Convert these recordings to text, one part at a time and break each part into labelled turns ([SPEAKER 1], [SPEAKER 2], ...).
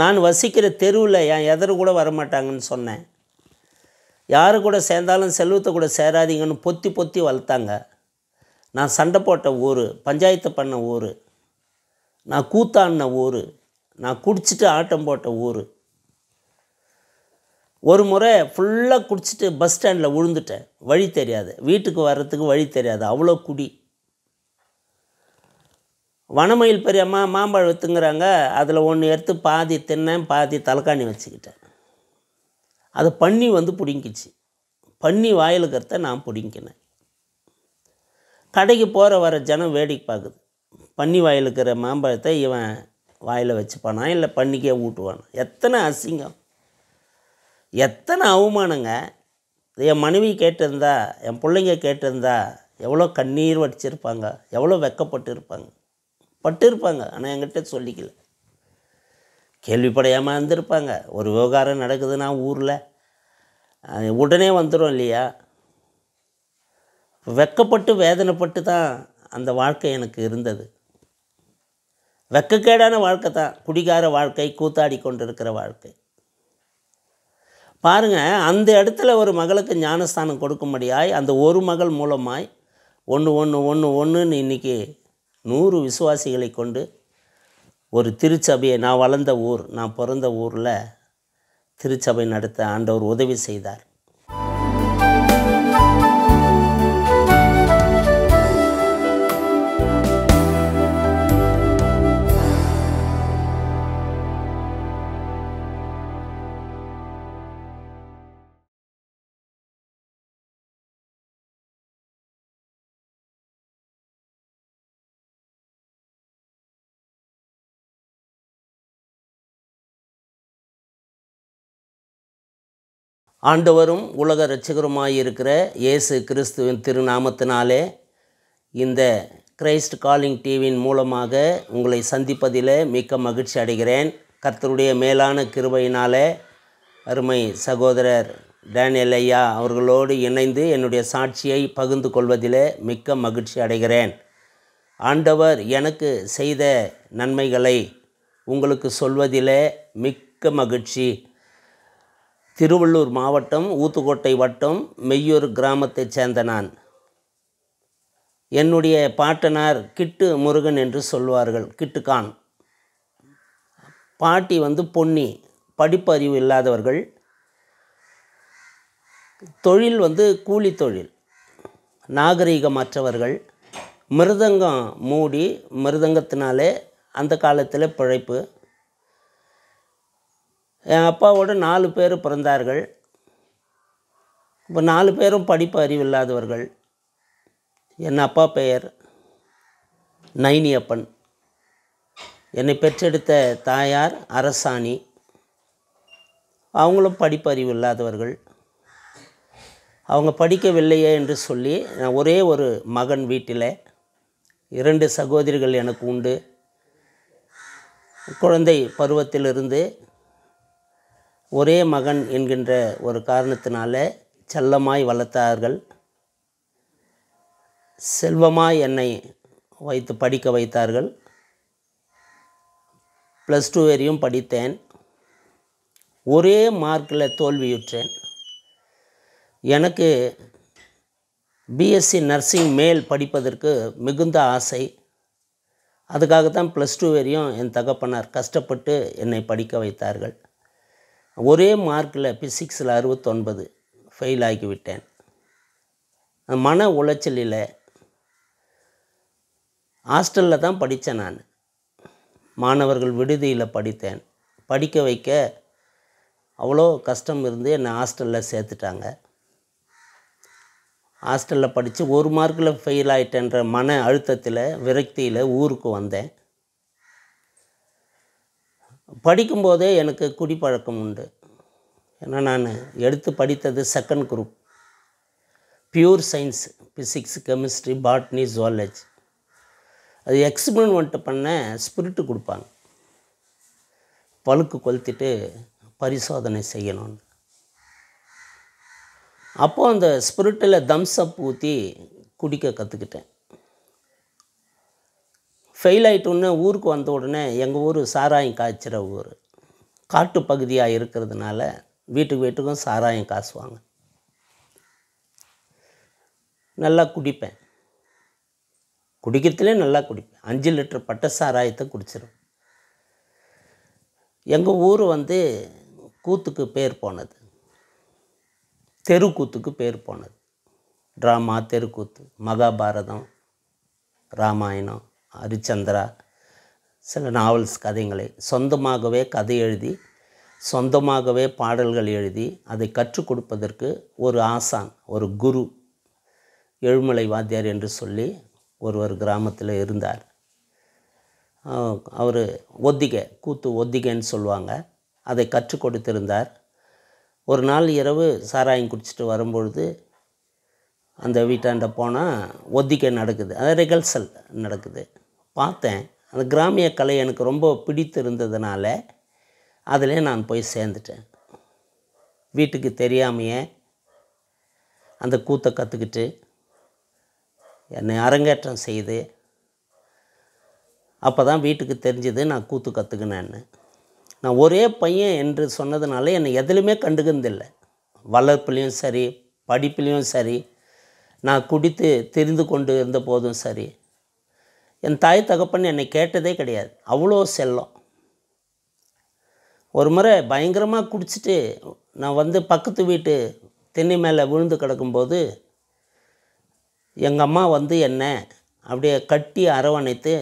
[SPEAKER 1] நான் வசிக்கிற தெருவில் என் எதிர கூட வரமாட்டாங்கன்னு சொன்னேன் யாரு கூட சேர்ந்தாலும் செல்வத்தை கூட சேராதீங்கன்னு பொத்தி பொத்தி வளர்த்தாங்க நான் சண்டை போட்ட ஊர் பஞ்சாயத்து பண்ண ஊர் நான் கூத்தாடின ஊர் நான் குடிச்சிட்டு ஆட்டம் போட்ட ஊர் ஒரு முறை ஃபுல்லாக குடிச்சிட்டு பஸ் ஸ்டாண்டில் விழுந்துட்டேன் வழி தெரியாது வீட்டுக்கு வர்றதுக்கு வழி தெரியாது அவ்வளோ குடி வனமயில் பெரியம்மா மாம்பழம் வித்துங்கிறாங்க அதில் ஒன்று எடுத்து பாதி தின்னேன் பாதி தலைக்காணி வச்சுக்கிட்டேன் அது பன்னி வந்து பிடுங்கிச்சு பன்னி வாயிலுக்கிறத நான் பிடுங்கினேன் கடைக்கு போகிற வர ஜனம் வேடிக்கை பார்க்குது பன்னி வாயிலுக்கிற மாம்பழத்தை இவன் வாயில் வச்சுப்பானா இல்லை பண்ணிக்கே ஊட்டுவானா எத்தனை அசிங்கம் எத்தனை அவமானங்க என் மனைவி கேட்டிருந்தா என் பிள்ளைங்க கேட்டிருந்தா எவ்வளோ கண்ணீர் வடிச்சிருப்பாங்க எவ்வளோ வெக்கப்பட்டு இருப்பாங்க பட்டிருப்பாங்க ஆனால் என்கிட்ட சொல்லிக்கல கேள்விப்படையாமல் இருந்திருப்பாங்க ஒரு விவகாரம் நடக்குதுன்னா ஊரில் உடனே வந்துடும் இல்லையா வெக்கப்பட்டு வேதனைப்பட்டு தான் அந்த வாழ்க்கை எனக்கு இருந்தது வெக்கக்கேடான வாழ்க்கை தான் குடிகார வாழ்க்கை கூத்தாடி கொண்டிருக்கிற வாழ்க்கை பாருங்கள் அந்த இடத்துல ஒரு மகளுக்கு ஞானஸ்தானம் கொடுக்கும்படியாய் அந்த ஒரு மகள் மூலமாய் ஒன்று ஒன்று ஒன்று ஒன்றுன்னு இன்றைக்கி நூறு விசுவாசிகளை கொண்டு ஒரு திருச்சபையை நான் வளர்ந்த ஊர் நான் பிறந்த ஊரில் திருச்சபை நடத்த ஆண்டவர் உதவி செய்தார் ஆண்டவரும் உலக இரட்சகருமாயிருக்கிற இயேசு கிறிஸ்துவின் திருநாமத்தினாலே இந்த கிரைஸ்ட் காலிங் டிவியின் மூலமாக உங்களை சந்திப்பதில் மிக்க மகிழ்ச்சி அடைகிறேன் கர்த்தருடைய மேலான கிருபையினால் அருமை சகோதரர் டேனியல் ஐயா அவர்களோடு இணைந்து என்னுடைய சாட்சியை பகிர்ந்து கொள்வதில் மிக்க மகிழ்ச்சி அடைகிறேன் ஆண்டவர் எனக்கு செய்த நன்மைகளை உங்களுக்கு சொல்வதில் மிக்க மகிழ்ச்சி திருவள்ளூர் மாவட்டம் ஊத்துக்கோட்டை வட்டம் மெய்யூர் கிராமத்தைச் சேர்ந்த நான் என்னுடைய பாட்டனார் கிட்டு முருகன் என்று சொல்வார்கள் கிட்டுக்கான் பாட்டி வந்து பொன்னி படிப்பறிவு இல்லாதவர்கள் தொழில் வந்து கூலி தொழில் நாகரீகமற்றவர்கள் மிருதங்கம் மூடி மிருதங்கத்தினாலே அந்த காலத்தில் பிழைப்பு என் அப்பாவோட நாலு பேர் பிறந்தார்கள் இப்போ நாலு பேரும் படிப்பு அறிவில்லாதவர்கள் என் அப்பா பெயர் நைனியப்பன் என்னை பெற்றெடுத்த தாயார் அரசாணி அவங்களும் படிப்பறிவு இல்லாதவர்கள் அவங்க படிக்கவில்லையே என்று சொல்லி நான் ஒரே ஒரு மகன் வீட்டில் இரண்டு சகோதரிகள் எனக்கு உண்டு குழந்தை பருவத்திலிருந்து ஒரே மகன் என்கின்ற ஒரு காரணத்தினால செல்லமாய் வளர்த்தார்கள் செல்வமாய் என்னை வைத்து படிக்க வைத்தார்கள் ப்ளஸ் டூ வரையும் படித்தேன் ஒரே மார்க்கில் தோல்வியுற்றேன் எனக்கு பிஎஸ்சி நர்சிங் மேல் படிப்பதற்கு மிகுந்த ஆசை அதுக்காகத்தான் ப்ளஸ் டூ வரையும் என் தகப்பனார் கஷ்டப்பட்டு என்னை படிக்க வைத்தார்கள் ஒரே மார்க்கில் ஃபிசிக்ஸில் அறுபத்தொன்பது ஃபெயில் ஆகிவிட்டேன் மன உளைச்சலில் ஹாஸ்டலில் தான் படித்தேன் நான் மாணவர்கள் விடுதியில் படித்தேன் படிக்க வைக்க அவ்வளோ கஷ்டம் இருந்து என்னை ஹாஸ்டலில் சேர்த்துட்டாங்க ஹாஸ்டலில் படித்து ஒரு மார்க்கில் ஃபெயில் ஆகிட்டேன்ற மன அழுத்தத்தில் விரக்தியில் ஊருக்கு வந்தேன் படிக்கும்போதே எனக்கு குடிப்பழக்கம் உண்டு ஏன்னா நான் எடுத்து படித்தது second group pure science physics chemistry botany zoology அது எக்ஸ்பிரிமெண்ட் பண்ண ஸ்பிரிட்டு கொடுப்பாங்க பழுக்கு கொளுத்திட்டு பரிசோதனை செய்யணும்னு அப்போது அந்த ஸ்பிரிட்டில் தம்ஸ் அப் ஊற்றி குடிக்க கற்றுக்கிட்டேன் ஃபெயில் ஆகிட்டோன்னே ஊருக்கு வந்த உடனே எங்கள் ஊர் சாராயம் காய்ச்சிற ஊர் காட்டு பகுதியாக இருக்கிறதுனால வீட்டுக்கு வீட்டுக்கும் சாராயம் காசுவாங்க நல்லா குடிப்பேன் குடிக்கிறதுலே நல்லா குடிப்பேன் அஞ்சு லிட்டர் பட்ட சாராயத்தை குடிச்சிடும் எங்கள் ஊர் வந்து கூத்துக்கு பேர் போனது தெருக்கூத்துக்கு பேர் போனது ட்ராமா தெருக்கூத்து மகாபாரதம் ராமாயணம் ஹரிச்சந்திரா சில நாவல்ஸ் கதைகளை சொந்தமாகவே கதை எழுதி சொந்தமாகவே பாடல்கள் எழுதி அதை கற்றுக் கொடுப்பதற்கு ஒரு ஆசான் ஒரு குரு எழுமலை வாத்தியார் என்று சொல்லி ஒருவர் கிராமத்தில் இருந்தார் அவர் ஒத்திகை கூத்து ஒத்திகைன்னு சொல்லுவாங்க அதை கற்றுக் கொடுத்திருந்தார் ஒரு நாள் இரவு சாராயம் குடிச்சிட்டு வரும்பொழுது அந்த வீட்டாண்ட போனால் ஒத்திக்கை நடக்குது அது ரிகல்சல் நடக்குது பார்த்தேன் அந்த கிராமிய கலை எனக்கு ரொம்ப பிடித்து இருந்ததுனால அதிலே நான் போய் சேர்ந்துட்டேன் வீட்டுக்கு தெரியாமையே அந்த கூத்தை கற்றுக்கிட்டு என்னை அரங்கேற்றம் செய்து அப்போ தான் வீட்டுக்கு தெரிஞ்சது நான் கூத்து கற்றுக்கினேன்னு நான் ஒரே பையன் என்று சொன்னதுனால என்னை எதிலுமே கண்டுக்கிறதில்லை வளர்ப்புலேயும் சரி படிப்புலேயும் சரி நான் குடித்து தெரிந்து கொண்டு இருந்த போதும் சரி என் தாய் தகப்பன் என்னை கேட்டதே கிடையாது அவ்வளோ செல்லம் ஒரு முறை பயங்கரமாக குடிச்சிட்டு நான் வந்து பக்கத்து வீட்டு தென்னை மேலே விழுந்து கிடக்கும்போது எங்கள் அம்மா வந்து என்னை அப்படியே கட்டி அரவணைத்து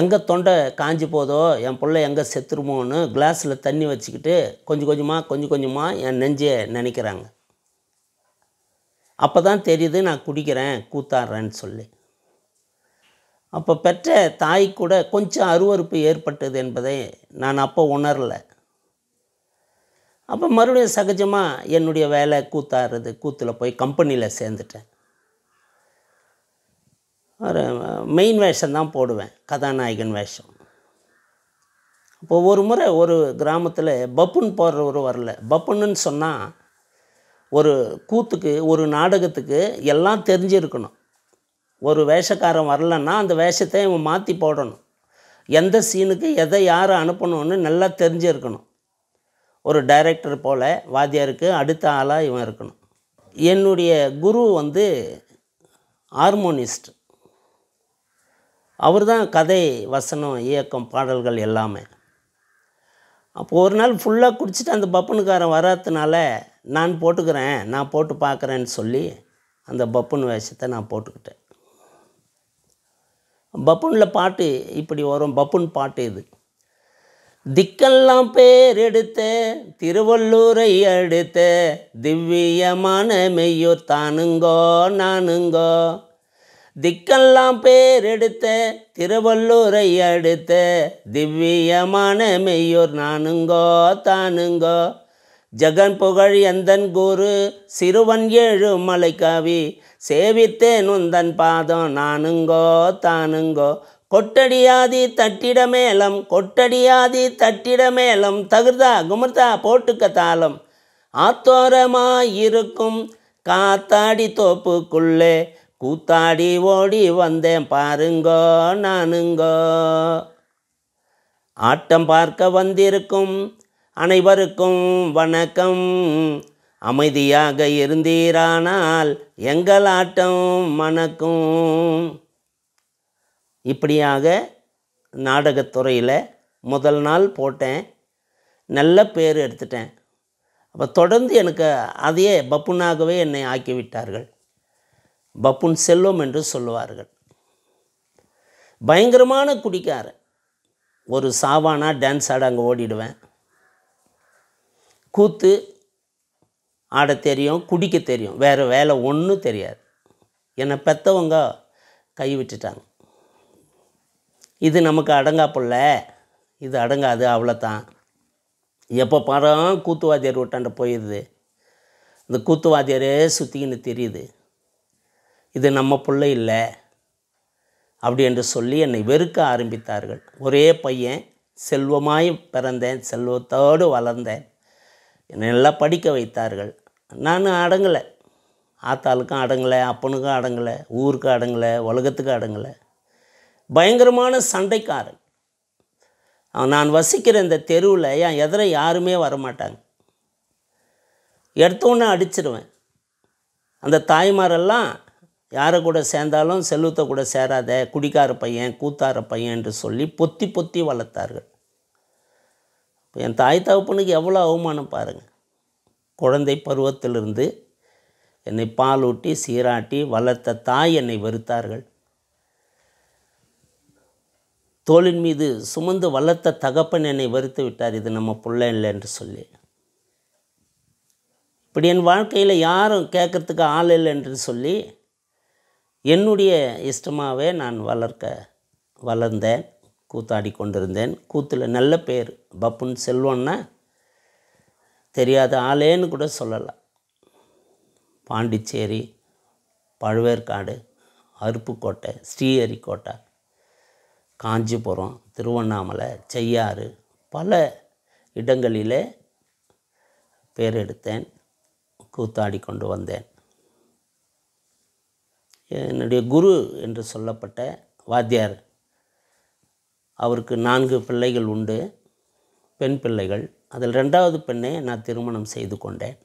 [SPEAKER 1] எங்கே தொண்டை காஞ்சி போதோ என் பிள்ளை எங்கே செத்துருமோன்னு கிளாஸில் தண்ணி வச்சுக்கிட்டு கொஞ்சம் கொஞ்சமாக கொஞ்சம் கொஞ்சமாக என் நெஞ்சை நினைக்கிறாங்க அப்போ தான் தெரியுது நான் குடிக்கிறேன் கூத்தாடுறேன்னு சொல்லி அப்போ பெற்ற தாய் கூட கொஞ்சம் அருவறுப்பு ஏற்பட்டது என்பதை நான் அப்போ உணரலை அப்போ மறுபடியும் சகஜமாக என்னுடைய வேலை கூத்தாடுறது கூத்தில் போய் கம்பெனியில் சேர்ந்துட்டேன் ஒரு மெயின் வேஷம் தான் போடுவேன் கதாநாயகன் வேஷம் அப்போது ஒரு முறை ஒரு கிராமத்தில் பப்புன் போடுறவரும் வரல பப்புன்னு சொன்னால் ஒரு கூத்துக்கு ஒரு நாடகத்துக்கு எல்லாம் தெரிஞ்சிருக்கணும் ஒரு வேஷக்காரன் வரலன்னா அந்த வேஷத்தை இவன் மாற்றி போடணும் எந்த சீனுக்கு எதை யாரை அனுப்பணும்னு நல்லா தெரிஞ்சிருக்கணும் ஒரு டைரக்டர் போல் வாத்தியாருக்கு அடுத்த ஆளாக இவன் இருக்கணும் என்னுடைய குரு வந்து ஹார்மோனிஸ்ட் அவர் தான் கதை வசனம் இயக்கம் பாடல்கள் எல்லாமே அப்போது ஒரு நாள் ஃபுல்லாக குடிச்சிட்டு அந்த பப்பனுக்காரன் வராதுனால நான் போட்டுக்கிறேன் நான் போட்டு பார்க்குறேன்னு சொல்லி அந்த பப்புன் வேஷத்தை நான் போட்டுக்கிட்டேன் பப்புனில் பாட்டு இப்படி வரும் பப்புன் பாட்டு இது திக்கெல்லாம் பேர் எடுத்த திருவள்ளூரை அடுத்த திவ்யமான மெய்யோ தானுங்கோ நானுங்கோ திக்கெல்லாம் பேர் எடுத்த திருவள்ளூரை அடுத்த திவ்யமான மெய்யூர் நானுங்கோ தானுங்கோ ஜெகன் புகழ் எந்தன் கூறு சிறுவன் ஏழு மலைக்காவி சேவித்தேன் உந்தன் பாதம் நானுங்கோ தானுங்கோ கொட்டடியாதி தட்டிட மேலம் கொட்டடியாதி தட்டிட மேலம் தகுர்தா குமர்தா போட்டுக்க தாளம் ஆத்தோரமாயிருக்கும் காத்தாடி தோப்புக்குள்ளே கூத்தாடி ஓடி வந்தேன் பாருங்கோ நானுங்கோ ஆட்டம் பார்க்க வந்திருக்கும் அனைவருக்கும் வணக்கம் அமைதியாக இருந்தீரானால் எங்கள் ஆட்டம் மணக்கும் இப்படியாக நாடகத்துறையில் முதல் நாள் போட்டேன் நல்ல பேர் எடுத்துட்டேன் அப்போ தொடர்ந்து எனக்கு அதையே பப்புனாகவே என்னை ஆக்கிவிட்டார்கள் பப்புன் செல்வம் என்று சொல்லுவார்கள் பயங்கரமான குடிக்காரன் ஒரு சாவானா டான்ஸ் ஆட அங்கே ஓடிடுவேன் கூத்து ஆட தெரியும் குடிக்க தெரியும் வேறு வேலை ஒன்றும் தெரியாது என்னை பெற்றவங்க கை விட்டுட்டாங்க இது நமக்கு அடங்கா பிள்ள இது அடங்காது அவ்வளோதான் எப்போ படம் கூத்துவாதியர் விட்டாண்ட போயிடுது இந்த கூத்துவாதியரே சுற்றிக்கின்னு தெரியுது இது நம்ம பிள்ளை இல்லை அப்படி என்று சொல்லி என்னை வெறுக்க ஆரம்பித்தார்கள் ஒரே பையன் செல்வமாய் பிறந்தேன் செல்வத்தோடு வளர்ந்தேன் என்னை நல்லா படிக்க வைத்தார்கள் நான் அடங்கலை ஆத்தாளுக்கும் அடங்கலை அப்பனுக்கும் அடங்கலை ஊருக்கு அடங்கலை உலகத்துக்கு அடங்கலை பயங்கரமான சண்டைக்காரன் நான் வசிக்கிற இந்த தெருவில் என் எதிர யாருமே வரமாட்டாங்க எடுத்தோன்னே அடிச்சிருவேன் அந்த தாய்மாரெல்லாம் யாரை கூட சேர்ந்தாலும் செல்வத்தை கூட சேராத குடிக்கார பையன் கூத்தார பையன் என்று சொல்லி பொத்தி பொத்தி வளர்த்தார்கள் இப்போ என் தாய் தகப்பனுக்கு எவ்வளோ அவமானம் பாருங்கள் குழந்தை பருவத்திலிருந்து என்னை பாலூட்டி சீராட்டி வளர்த்த தாய் என்னை வெறுத்தார்கள் தோளின் மீது சுமந்து வளர்த்த தகப்பன் என்னை வெறுத்து விட்டார் இது நம்ம பிள்ளை இல்லை என்று சொல்லி இப்படி என் வாழ்க்கையில் யாரும் கேட்குறதுக்கு ஆள் இல்லை என்று சொல்லி என்னுடைய இஷ்டமாகவே நான் வளர்க்க வளர்ந்தேன் கூத்தாடி கொண்டிருந்தேன் கூத்தில் நல்ல பேர் பப்புன்னு செல்வோன்னா தெரியாத ஆளேன்னு கூட சொல்லலாம் பாண்டிச்சேரி பழுவேற்காடு அருப்புக்கோட்டை ஸ்ரீஹரிக்கோட்டை காஞ்சிபுரம் திருவண்ணாமலை செய்யாறு பல இடங்களிலே பேர் எடுத்தேன் கூத்தாடி கொண்டு வந்தேன் என்னுடைய குரு என்று சொல்லப்பட்ட வாத்தியார் அவருக்கு நான்கு பிள்ளைகள் உண்டு பெண் பிள்ளைகள் அதில் ரெண்டாவது பெண்ணை நான் திருமணம் செய்து கொண்டேன்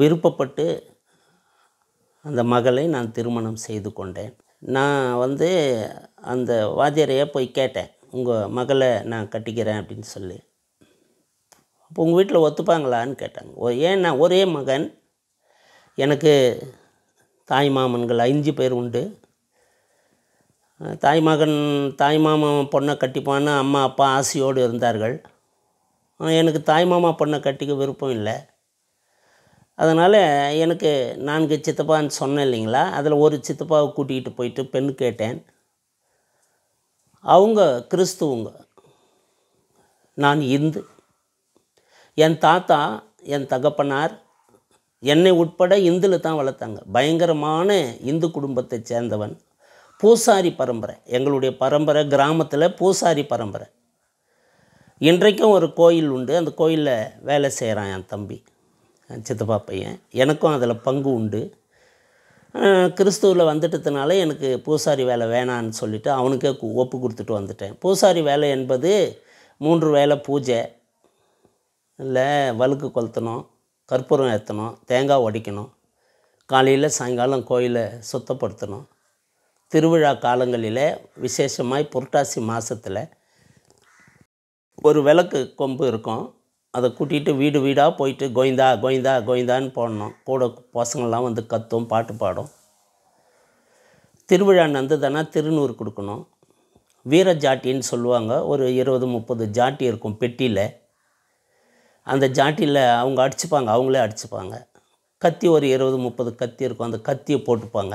[SPEAKER 1] விருப்பப்பட்டு அந்த மகளை நான் திருமணம் செய்து கொண்டேன் நான் வந்து அந்த வாத்தியாரையே போய் கேட்டேன் உங்கள் மகளை நான் கட்டிக்கிறேன் அப்படின்னு சொல்லி அப்போ உங்கள் வீட்டில் ஒத்துப்பாங்களான்னு கேட்டாங்க ஏன் நான் ஒரே மகன் எனக்கு தாய் மாமன்கள் ஐந்து பேர் உண்டு தாய்மகன் தாய்மாமா பொண்ணை கட்டிப்பான்னு அம்மா அப்பா ஆசையோடு இருந்தார்கள் எனக்கு தாய்மாமா பொண்ணை கட்டிக்க விருப்பம் இல்லை அதனால் எனக்கு நான்கு சித்தப்பான்னு சொன்னேன் இல்லைங்களா அதில் ஒரு சித்தப்பாவை கூட்டிகிட்டு போயிட்டு பெண் கேட்டேன் அவங்க கிறிஸ்துவங்க நான் இந்து என் தாத்தா என் தகப்பனார் என்னை உட்பட இந்துல தான் வளர்த்தாங்க பயங்கரமான இந்து குடும்பத்தை சேர்ந்தவன் பூசாரி பரம்பரை எங்களுடைய பரம்பரை கிராமத்தில் பூசாரி பரம்பரை இன்றைக்கும் ஒரு கோயில் உண்டு அந்த கோயிலில் வேலை செய்கிறான் என் தம்பி சித்தப்பா பையன் எனக்கும் அதில் பங்கு உண்டு கிறிஸ்துவில் வந்துட்டதுனால எனக்கு பூசாரி வேலை வேணான்னு சொல்லிவிட்டு அவனுக்கே ஒப்பு கொடுத்துட்டு வந்துட்டேன் பூசாரி வேலை என்பது மூன்று வேலை பூஜை இல்லை வழுக்கு கொளுத்தணும் கற்பூரம் ஏற்றணும் தேங்காய் உடைக்கணும் காலையில் சாயங்காலம் கோயிலை சுத்தப்படுத்தணும் திருவிழா காலங்களில் விசேஷமாய் புரட்டாசி மாதத்தில் ஒரு விளக்கு கொம்பு இருக்கும் அதை கூட்டிகிட்டு வீடு வீடாக போயிட்டு கோயந்தா கோயந்தா கோயந்தான்னு போடணும் கூட பசங்கள்லாம் வந்து கத்தும் பாட்டு பாடும் திருவிழா நந்ததுனா திருநூறு கொடுக்கணும் வீர ஜாட்டின்னு சொல்லுவாங்க ஒரு இருபது முப்பது ஜாட்டி இருக்கும் பெட்டியில் அந்த ஜாட்டியில் அவங்க அடிச்சுப்பாங்க அவங்களே அடிச்சுப்பாங்க கத்தி ஒரு இருபது முப்பது கத்தி இருக்கும் அந்த கத்தியை போட்டுப்பாங்க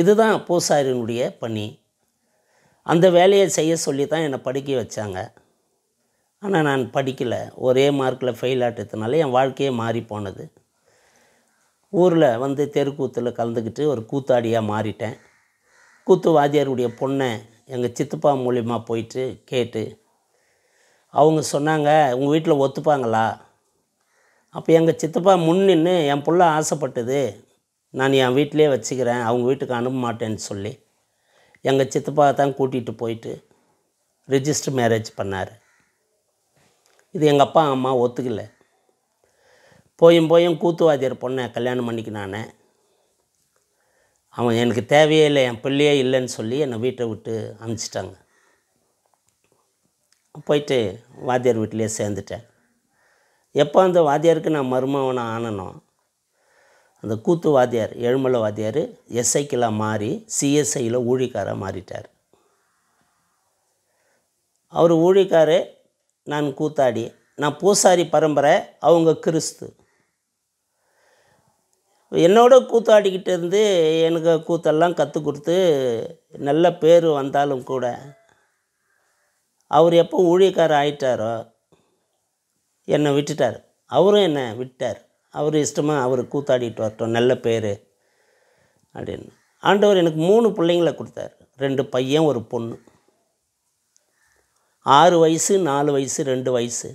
[SPEAKER 1] இதுதான் பூசாரியினுடைய பணி அந்த வேலையை செய்ய சொல்லி தான் என்னை படிக்க வச்சாங்க ஆனால் நான் படிக்கலை ஒரே மார்க்கில் ஃபெயில் ஆட்டதுனால என் வாழ்க்கையே மாறி போனது ஊரில் வந்து தெருக்கூத்தில் கலந்துக்கிட்டு ஒரு கூத்தாடியாக மாறிட்டேன் கூத்து வாதியாருடைய பொண்ணை எங்கள் சித்தப்பா மூலிமா போயிட்டு கேட்டு அவங்க சொன்னாங்க உங்கள் வீட்டில் ஒத்துப்பாங்களா அப்போ எங்கள் சித்தப்பா முன் நின்று என் பிள்ளை ஆசைப்பட்டது நான் என் வீட்டிலே வச்சுக்கிறேன் அவங்க வீட்டுக்கு அனுப்ப மாட்டேன்னு சொல்லி எங்கள் சித்தப்பா தான் கூட்டிகிட்டு போயிட்டு ரிஜிஸ்டர் மேரேஜ் பண்ணார் இது எங்கள் அப்பா அம்மா ஒத்துக்கலை போயும் போயும் கூத்துவாதியர் பொண்ணை கல்யாணம் நான் அவன் எனக்கு தேவையே இல்லை என் பிள்ளையே இல்லைன்னு சொல்லி என்னை வீட்டை விட்டு அனுப்பிச்சிட்டாங்க போயிட்டு வாத்தியார் வீட்டிலே சேர்ந்துட்டேன் எப்போ அந்த வாத்தியாருக்கு நான் மருமவனை ஆனனோ அந்த கூத்து வாத்தியார் ஏழுமலை வாத்தியார் எஸ்ஐக்கெலாம் மாறி சிஎஸ்ஐயில் ஊழிக்காராக மாறிட்டார் அவர் ஊழிக்கார் நான் கூத்தாடி நான் பூசாரி பரம்பரை அவங்க கிறிஸ்து என்னோட கூத்தாடிக்கிட்டு இருந்து எனக்கு கூத்தெல்லாம் கற்றுக் கொடுத்து நல்ல பேர் வந்தாலும் கூட அவர் எப்போ ஊழியக்காரர் ஆயிட்டாரோ என்னை விட்டுட்டார் அவரும் என்னை விட்டார் அவர் இஷ்டமாக அவர் கூத்தாடிட்டு வரட்டும் நல்ல பேர் அப்படின்னு ஆண்டவர் எனக்கு மூணு பிள்ளைங்களை கொடுத்தார் ரெண்டு பையன் ஒரு பொண்ணு ஆறு வயசு நாலு வயசு ரெண்டு வயசு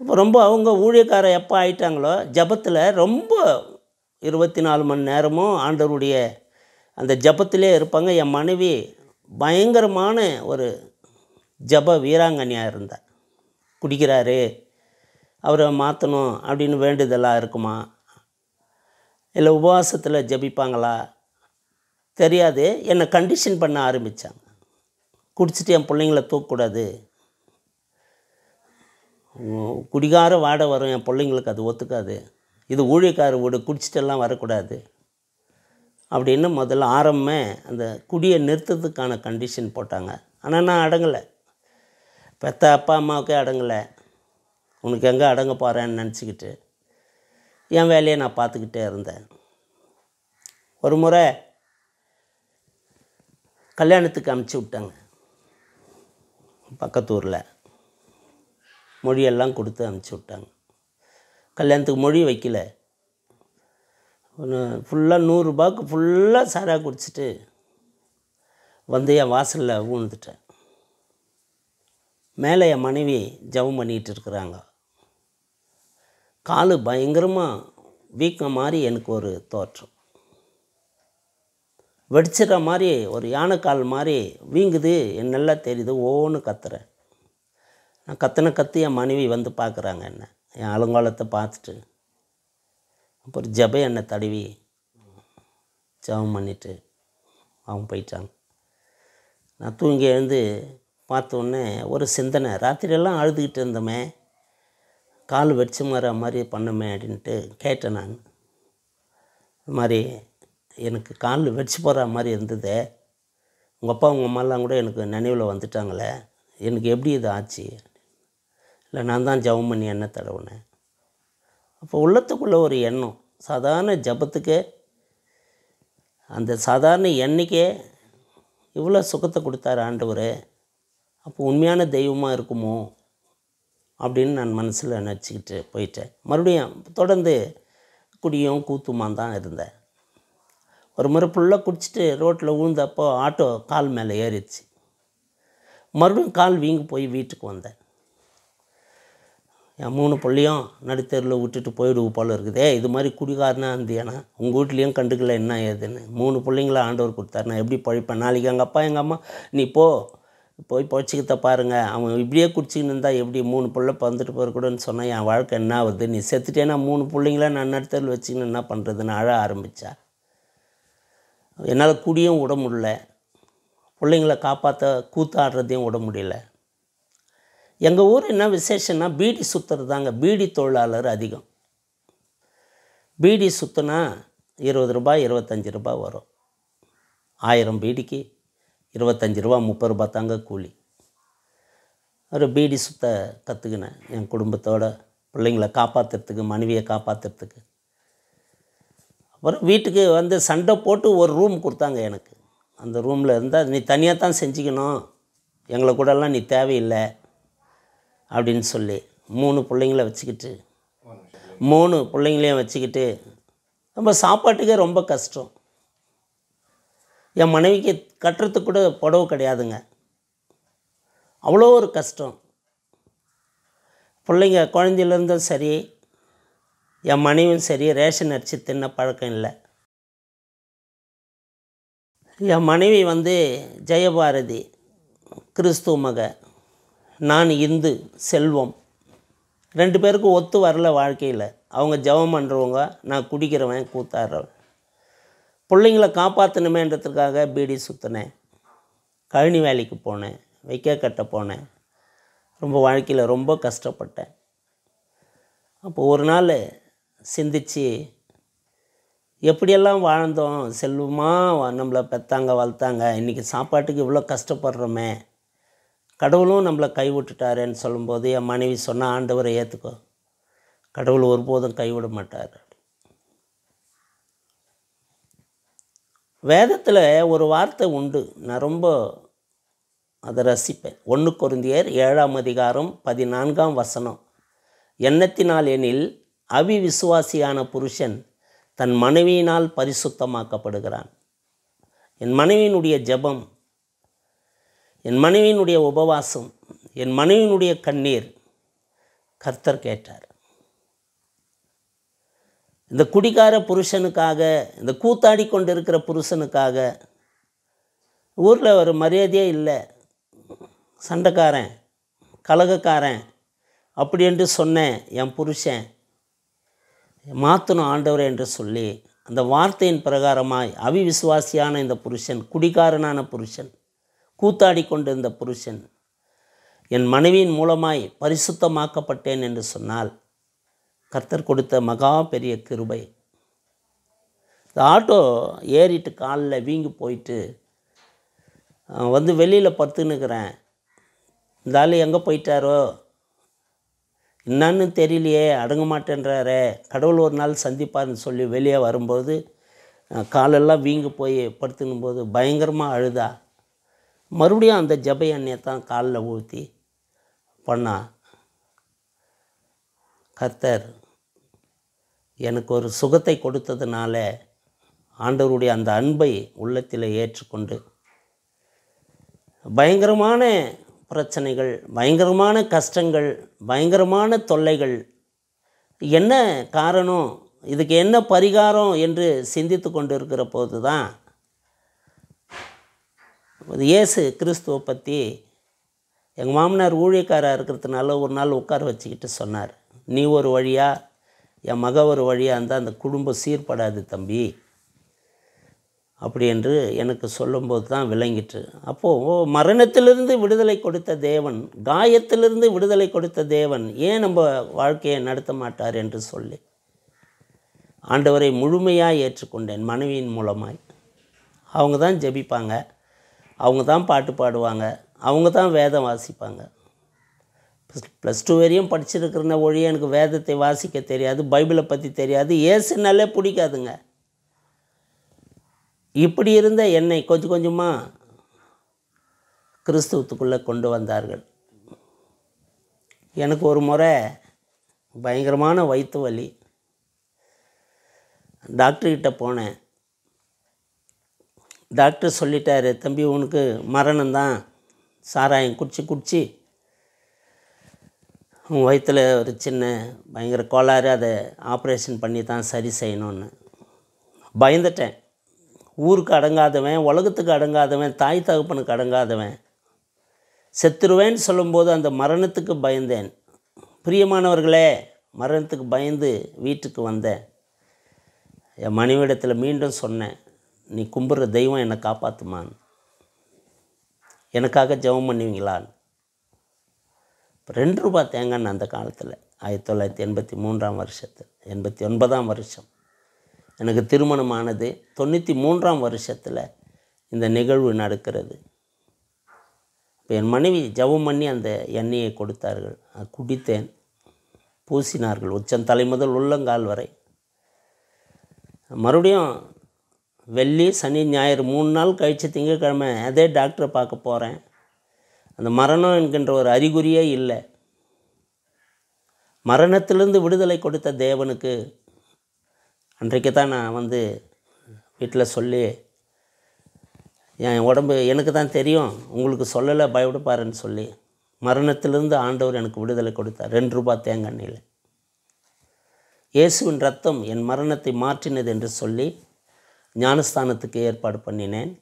[SPEAKER 1] இப்போ ரொம்ப அவங்க ஊழியக்காரர் எப்போ ஆயிட்டாங்களோ ஜபத்தில் ரொம்ப இருபத்தி நாலு மணி நேரமும் ஆண்டவருடைய அந்த ஜபத்திலே இருப்பாங்க என் மனைவி பயங்கரமான ஒரு ஜப வீராங்கனியாக இருந்தார் குடிக்கிறாரு அவரை மாற்றணும் அப்படின்னு வேண்டுதலாக இருக்குமா இல்லை உபவாசத்தில் ஜபிப்பாங்களா தெரியாது என்னை கண்டிஷன் பண்ண ஆரம்பித்தாங்க குடிச்சிட்டு என் பிள்ளைங்கள தூக்கக்கூடாது குடிகார வாட வரும் என் பிள்ளைங்களுக்கு அது ஒத்துக்காது இது ஊழியக்கார வீடு குடிச்சிட்டெல்லாம் வரக்கூடாது அப்படின்னு முதல்ல ஆரம்பமே அந்த குடியை நிறுத்துறதுக்கான கண்டிஷன் போட்டாங்க ஆனால் நான் அடங்கலை பெத்த அப்பா அம்மாவுக்கே அடங்கலை உனக்கு எங்கே அடங்க போகிறேன்னு நினச்சிக்கிட்டு என் வேலையை நான் பார்த்துக்கிட்டே இருந்தேன் ஒரு முறை கல்யாணத்துக்கு அமுச்சு விட்டாங்க பக்கத்தூரில் மொழியெல்லாம் கொடுத்து அனுப்பிச்சி விட்டாங்க கல்யாணத்துக்கு மொழி வைக்கல ஃபுல்லாக நூறுரூபாவுக்கு ஃபுல்லாக சாராக குடிச்சிட்டு வந்து என் வாசலில் ஊழ்ந்துட்டேன் மேலே என் மனைவி ஜவம் பண்ணிகிட்டு இருக்கிறாங்க காலு பயங்கரமாக வீக்கம் மாதிரி எனக்கு ஒரு தோற்றம் வெடிச்சிட்ற மாதிரி ஒரு யானைக்கால் மாதிரி வீங்குது என் நல்லா தெரியுது ஓன்னு கத்துறேன் நான் கத்தின கத்து என் மனைவி வந்து பார்க்குறாங்க என்ன என் அலங்காலத்தை பார்த்துட்டு அப்புறம் ஜப என்னை தடவி ஜபம் பண்ணிவிட்டு அவங்க போயிட்டாங்க நான் தூங்கி எழுந்து பார்த்தோன்னே ஒரு சிந்தனை ராத்திரியெல்லாம் அழுதுகிட்டு இருந்தோமே கால் வெடிச்சு மாற மாதிரி பண்ணுமே அப்படின்ட்டு கேட்டேன் நான் இது மாதிரி எனக்கு கால் வெடிச்சு போகிற மாதிரி இருந்தது உங்கள் அப்பா உங்கள் அம்மாலாம் கூட எனக்கு நினைவில் வந்துட்டாங்களே எனக்கு எப்படி இது ஆச்சு இல்லை நான் தான் ஜபம் பண்ணி என்ன தடவுனேன் அப்போ உள்ளத்துக்குள்ளே ஒரு எண்ணம் சாதாரண ஜபத்துக்கு அந்த சாதாரண எண்ணிக்கே இவ்வளோ சுகத்தை கொடுத்தாரு ஆண்டவர் அப்போ உண்மையான தெய்வமாக இருக்குமோ அப்படின்னு நான் மனசில் நினச்சிக்கிட்டு போயிட்டேன் மறுபடியும் தொடர்ந்து குடியும் கூத்துமா தான் இருந்தேன் ஒரு முறை ஃபுல்லாக குடிச்சிட்டு ரோட்டில் விழுந்தப்போ ஆட்டோ கால் மேலே ஏறிடுச்சு மறுபடியும் கால் வீங்கி போய் வீட்டுக்கு வந்தேன் என் மூணு பிள்ளையும் நடுத்தெருவில் விட்டுட்டு போயிடுவு போல் இருக்குதே இது மாதிரி குடிகாரனாக இருந்தியானா உங்கள் வீட்லேயும் கண்டுக்கல என்ன ஏதுன்னு மூணு பிள்ளைங்களை ஆண்டவர் கொடுத்தாருனா எப்படி பழிப்பேன் நாளைக்கு எங்கள் அப்பா எங்கள் அம்மா நீ போ போய் புழைச்சிக்கிட்ட பாருங்கள் அவன் இப்படியே குடிச்சிக்கின்னு இருந்தால் எப்படி மூணு பிள்ளை பிறந்துட்டு போகக்கூடாதுன்னு சொன்னால் என் வாழ்க்கை என்ன ஆகுது நீ செத்துட்டேன்னா மூணு பிள்ளைங்கள நான் நடத்தல் வச்சுக்கின்னு என்ன பண்ணுறதுன்னு அழ ஆரம்பித்தா என்னால் குடியும் விட முடியல பிள்ளைங்கள காப்பாற்ற கூத்தாடுறதையும் விட முடியல எங்கள் ஊர் என்ன விசேஷம்னா பீடி சுற்றுறது தாங்க பீடி தொழிலாளர் அதிகம் பீடி சுற்றுனா இருபது ரூபாய் இருபத்தஞ்சி ரூபாய் வரும் ஆயிரம் பீடிக்கு இருபத்தஞ்சி ரூபா முப்பது ரூபா தாங்க கூலி ஒரு பீடி சுத்த கற்றுக்கினேன் என் குடும்பத்தோட பிள்ளைங்களை காப்பாற்றுறதுக்கு மனைவியை காப்பாற்றுறதுக்கு அப்புறம் வீட்டுக்கு வந்து சண்டை போட்டு ஒரு ரூம் கொடுத்தாங்க எனக்கு அந்த ரூமில் இருந்தால் நீ தனியாக தான் செஞ்சுக்கணும் எங்களை கூடலாம் நீ தேவையில்லை அப்படின்னு சொல்லி மூணு பிள்ளைங்கள வச்சுக்கிட்டு மூணு பிள்ளைங்களையும் வச்சுக்கிட்டு நம்ம சாப்பாட்டுக்கே ரொம்ப கஷ்டம் என் மனைவிக்கு கட்டுறதுக்கு கூட புடவை கிடையாதுங்க அவ்வளோ ஒரு கஷ்டம் பிள்ளைங்க குழந்தையிலேருந்தும் சரி என் மனைவியும் சரி ரேஷன் அரிசி தின்ன பழக்கம் இல்லை என் மனைவி வந்து ஜெயபாரதி கிறிஸ்துவ மக நான் இந்து செல்வம் ரெண்டு பேருக்கும் ஒத்து வரல வாழ்க்கையில் அவங்க ஜபம் பண்ணுறவங்க நான் குடிக்கிறவன் கூத்தாடுறவன் பிள்ளைங்கள காப்பாற்றணுமேன்றதுக்காக பீடி சுற்றினேன் கழனி வேலைக்கு போனேன் வைக்க கட்ட போனேன் ரொம்ப வாழ்க்கையில் ரொம்ப கஷ்டப்பட்டேன் அப்போ ஒரு நாள் சிந்தித்து எப்படியெல்லாம் வாழ்ந்தோம் செல்வமாக நம்மளை பெற்றாங்க வளர்த்தாங்க இன்றைக்கி சாப்பாட்டுக்கு இவ்வளோ கஷ்டப்படுறோமே கடவுளும் நம்மளை கைவிட்டுட்டாருன்னு சொல்லும்போது என் மனைவி சொன்னால் ஆண்டவரை ஏற்றுக்கோ கடவுள் ஒருபோதும் கைவிட மாட்டார் வேதத்தில் ஒரு வார்த்தை உண்டு நான் ரொம்ப அதை ரசிப்பேன் ஒன்று குருந்தியர் ஏழாம் அதிகாரம் பதினான்காம் வசனம் எண்ணத்தினால் எனில் அவிவிசுவாசியான புருஷன் தன் மனைவியினால் பரிசுத்தமாக்கப்படுகிறான் என் மனைவியினுடைய ஜபம் என் மனைவியினுடைய உபவாசம் என் மனைவியினுடைய கண்ணீர் கர்த்தர் கேட்டார் இந்த குடிகார புருஷனுக்காக இந்த கூத்தாடி கொண்டு இருக்கிற புருஷனுக்காக ஊரில் ஒரு மரியாதையே இல்லை சண்டைக்காரன் கலகக்காரன் அப்படி என்று சொன்னேன் என் புருஷன் மாற்றணும் ஆண்டவர் என்று சொல்லி அந்த வார்த்தையின் பிரகாரமாய் அவிவிசுவாசியான இந்த புருஷன் குடிகாரனான புருஷன் கூத்தாடி கொண்டிருந்த புருஷன் என் மனைவியின் மூலமாய் பரிசுத்தமாக்கப்பட்டேன் என்று சொன்னால் கர்த்தர் கொடுத்த மகா பெரிய கிருபை இந்த ஆட்டோ ஏறிட்டு காலில் வீங்கி போயிட்டு வந்து வெளியில் படுத்துன்னுக்கிறேன் இந்த ஆள் எங்கே போயிட்டாரோ என்னன்னு தெரியலையே அடங்க மாட்டேன்றாரே கடவுள் ஒரு நாள் சந்திப்பார்னு சொல்லி வெளியே வரும்போது காலெல்லாம் வீங்கி போய் படுத்துனும் போது பயங்கரமாக அழுதா மறுபடியும் அந்த ஜபை எண்ணெயை தான் காலில் ஊற்றி பண்ணா கர்த்தர் எனக்கு ஒரு சுகத்தை கொடுத்ததுனால ஆண்டவருடைய அந்த அன்பை உள்ளத்தில் ஏற்றுக்கொண்டு பயங்கரமான பிரச்சனைகள் பயங்கரமான கஷ்டங்கள் பயங்கரமான தொல்லைகள் என்ன காரணம் இதுக்கு என்ன பரிகாரம் என்று சிந்தித்து கொண்டு இருக்கிற போது தான் இயேசு கிறிஸ்துவை பற்றி எங்கள் மாமனார் ஊழியக்காராக இருக்கிறதுனால ஒரு நாள் உட்கார வச்சுக்கிட்டு சொன்னார் நீ ஒரு வழியாக என் மக ஒரு வழியாக இருந்தால் அந்த குடும்பம் சீர்படாது தம்பி அப்படி என்று எனக்கு சொல்லும்போது தான் விளங்கிட்டு அப்போது மரணத்திலிருந்து விடுதலை கொடுத்த தேவன் காயத்திலிருந்து விடுதலை கொடுத்த தேவன் ஏன் நம்ம வாழ்க்கையை நடத்த மாட்டார் என்று சொல்லி ஆண்டவரை முழுமையாக ஏற்றுக்கொண்டேன் மனைவியின் மூலமாய் அவங்க தான் ஜெபிப்பாங்க அவங்க தான் பாட்டு பாடுவாங்க அவங்க தான் வேதம் வாசிப்பாங்க ப்ளஸ் டூ வரையும் படிச்சிருக்கிறன ஒழிய எனக்கு வேதத்தை வாசிக்க தெரியாது பைபிளை பற்றி தெரியாது ஏசுனாலே பிடிக்காதுங்க இப்படி இருந்த என்னை கொஞ்சம் கொஞ்சமாக கிறிஸ்துவத்துக்குள்ளே கொண்டு வந்தார்கள் எனக்கு ஒரு முறை பயங்கரமான வயிற்று வலி டாக்டர்கிட்ட போனேன் டாக்டர் சொல்லிட்டாரு தம்பி உனக்கு மரணம்தான் சாராயம் குடிச்சு குடிச்சு அவங்க வயிற்றில் ஒரு சின்ன பயங்கர கோளாறு அதை ஆப்ரேஷன் பண்ணி தான் சரி செய்யணும்னு பயந்துட்டேன் ஊருக்கு அடங்காதவன் உலகத்துக்கு அடங்காதவன் தாய் தகப்பனுக்கு அடங்காதவன் செத்துருவேன்னு சொல்லும்போது அந்த மரணத்துக்கு பயந்தேன் பிரியமானவர்களே மரணத்துக்கு பயந்து வீட்டுக்கு வந்தேன் என் மனைவிடத்தில் மீண்டும் சொன்னேன் நீ கும்பிட்ற தெய்வம் என்னை காப்பாற்றுமான் எனக்காக ஜெபம் பண்ணுவீங்களான் ரெண்டு ரூபா தேங்காய்னு அந்த காலத்தில் ஆயிரத்தி தொள்ளாயிரத்தி எண்பத்தி மூன்றாம் வருஷத்தில் எண்பத்தி ஒன்பதாம் வருஷம் எனக்கு திருமணமானது தொண்ணூற்றி மூன்றாம் வருஷத்தில் இந்த நிகழ்வு நடக்கிறது இப்போ என் மனைவி ஜபம் பண்ணி அந்த எண்ணெயை கொடுத்தார்கள் குடித்தேன் பூசினார்கள் உச்சம் தலை முதல் உள்ளங்கால் வரை மறுபடியும் வெள்ளி சனி ஞாயிறு மூணு நாள் கழித்து திங்கக்கிழமை அதே டாக்டரை பார்க்க போகிறேன் அந்த மரணம் என்கின்ற ஒரு அறிகுறியே இல்லை மரணத்திலிருந்து விடுதலை கொடுத்த தேவனுக்கு அன்றைக்கு தான் நான் வந்து வீட்டில் சொல்லி என் உடம்பு எனக்கு தான் தெரியும் உங்களுக்கு சொல்லலை பயப்படுப்பாருன்னு சொல்லி மரணத்திலிருந்து ஆண்டவர் எனக்கு விடுதலை கொடுத்தார் ரெண்டு ரூபா தேங்கண்ணில் இயேசுவின் ரத்தம் என் மரணத்தை மாற்றினது என்று சொல்லி ஞானஸ்தானத்துக்கு ஏற்பாடு பண்ணினேன்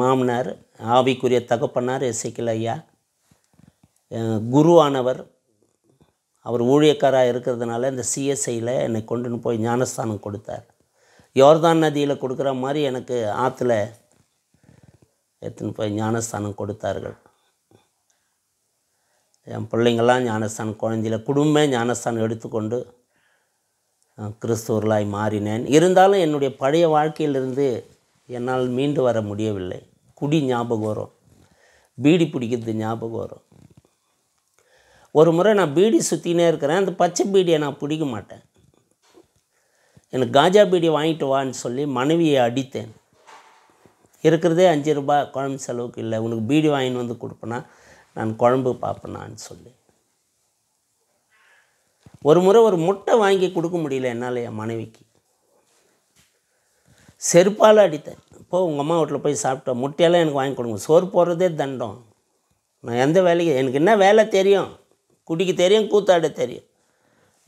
[SPEAKER 1] மாமனார் ஆவிக்குரிய தகப்பனார் இசைக்கல் ஐயா குருவானவர் அவர் ஊழியக்காராக இருக்கிறதுனால இந்த சிஎஸ்ஐயில் என்னை கொண்டுன்னு போய் ஞானஸ்தானம் கொடுத்தார் யோர்தான் நதியில் கொடுக்குற மாதிரி எனக்கு ஆற்றுல எடுத்துன்னு போய் ஞானஸ்தானம் கொடுத்தார்கள் என் பிள்ளைங்கள்லாம் ஞானஸ்தானம் குழந்தையில் குடும்பமே ஞானஸ்தானம் எடுத்துக்கொண்டு கிறிஸ்துவர்களாய் மாறினேன் இருந்தாலும் என்னுடைய பழைய வாழ்க்கையிலிருந்து என்னால் மீண்டு வர முடியவில்லை குடி ஞாபகம் வரும் பீடி பிடிக்கிறது ஞாபகம் வரும் ஒரு முறை நான் பீடி சுற்றினே இருக்கிறேன் அந்த பச்சை பீடியை நான் பிடிக்க மாட்டேன் எனக்கு காஜா பீடி வாங்கிட்டு வான்னு சொல்லி மனைவியை அடித்தேன் இருக்கிறதே அஞ்சு ரூபாய் குழம்பு செலவுக்கு இல்லை உனக்கு பீடி வாங்கின்னு வந்து கொடுப்பேனா நான் குழம்பு பார்ப்பேனான்னு சொல்லி ஒரு முறை ஒரு முட்டை வாங்கி கொடுக்க முடியல என்னால் என் மனைவிக்கு செருப்பால் அடித்தேன் இப்போ உங்கள் அம்மா வீட்டில் போய் சாப்பிட்டோம் முட்டையெல்லாம் எனக்கு வாங்கி கொடுங்க சோறு போடுறதே தண்டம் நான் எந்த வேலைக்கு எனக்கு என்ன வேலை தெரியும் குடிக்க தெரியும் கூத்தாட தெரியும்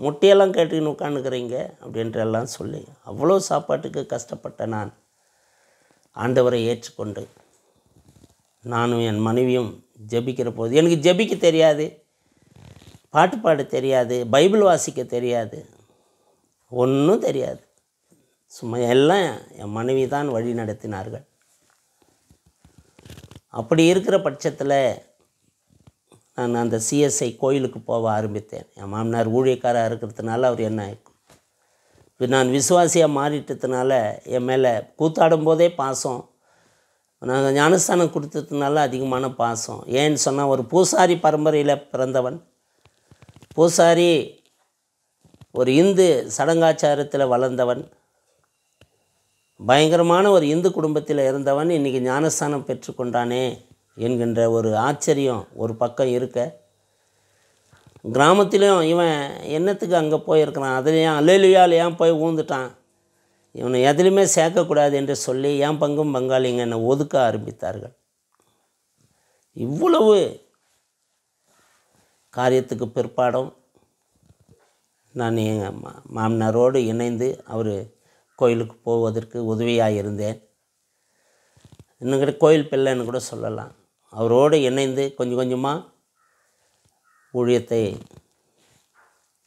[SPEAKER 1] முட்டையெல்லாம் கேட்டுக்கின்னு உட்காந்துக்கிறீங்க அப்படின்ற எல்லாம் சொல்லி அவ்வளோ சாப்பாட்டுக்கு கஷ்டப்பட்ட நான் ஆண்டவரை ஏற்றுக்கொண்டு நானும் என் மனைவியும் ஜபிக்கிற போது எனக்கு ஜபிக்க தெரியாது பாட்டு பாட தெரியாது பைபிள் வாசிக்க தெரியாது ஒன்றும் தெரியாது சும்மா எல்லாம் என் மனைவி தான் வழி நடத்தினார்கள் அப்படி இருக்கிற பட்சத்தில் நான் அந்த சிஎஸ்ஐ கோயிலுக்கு போக ஆரம்பித்தேன் என் மாமனார் ஊழியக்காராக இருக்கிறதுனால அவர் என்ன நான் விசுவாசியாக மாறிட்டதுனால என் மேலே கூத்தாடும் போதே பாசம் நாங்கள் ஞானஸ்தானம் கொடுத்ததுனால அதிகமான பாசம் ஏன்னு சொன்னால் ஒரு பூசாரி பரம்பரையில் பிறந்தவன் பூசாரி ஒரு இந்து சடங்காச்சாரத்தில் வளர்ந்தவன் பயங்கரமான ஒரு இந்து குடும்பத்தில் இருந்தவன் இன்றைக்கி ஞானஸ்தானம் பெற்றுக்கொண்டானே என்கின்ற ஒரு ஆச்சரியம் ஒரு பக்கம் இருக்க கிராமத்திலையும் இவன் என்னத்துக்கு அங்கே போயிருக்கிறான் அதுலேயும் அலையிலையால் ஏன் போய் ஊந்துட்டான் இவனை எதுலையுமே சேர்க்கக்கூடாது என்று சொல்லி ஏன் பங்கும் பங்காளிங்க என்னை ஒதுக்க ஆரம்பித்தார்கள் இவ்வளவு காரியத்துக்கு பிற்பாடும் நான் எங்கள் மாமனாரோடு இணைந்து அவர் கோயிலுக்கு போவதற்கு உதவியாக இருந்தேன் இன்னுங்கிட்ட கோயில் பிள்ளைன்னு கூட சொல்லலாம் அவரோடு இணைந்து கொஞ்சம் கொஞ்சமாக ஊழியத்தை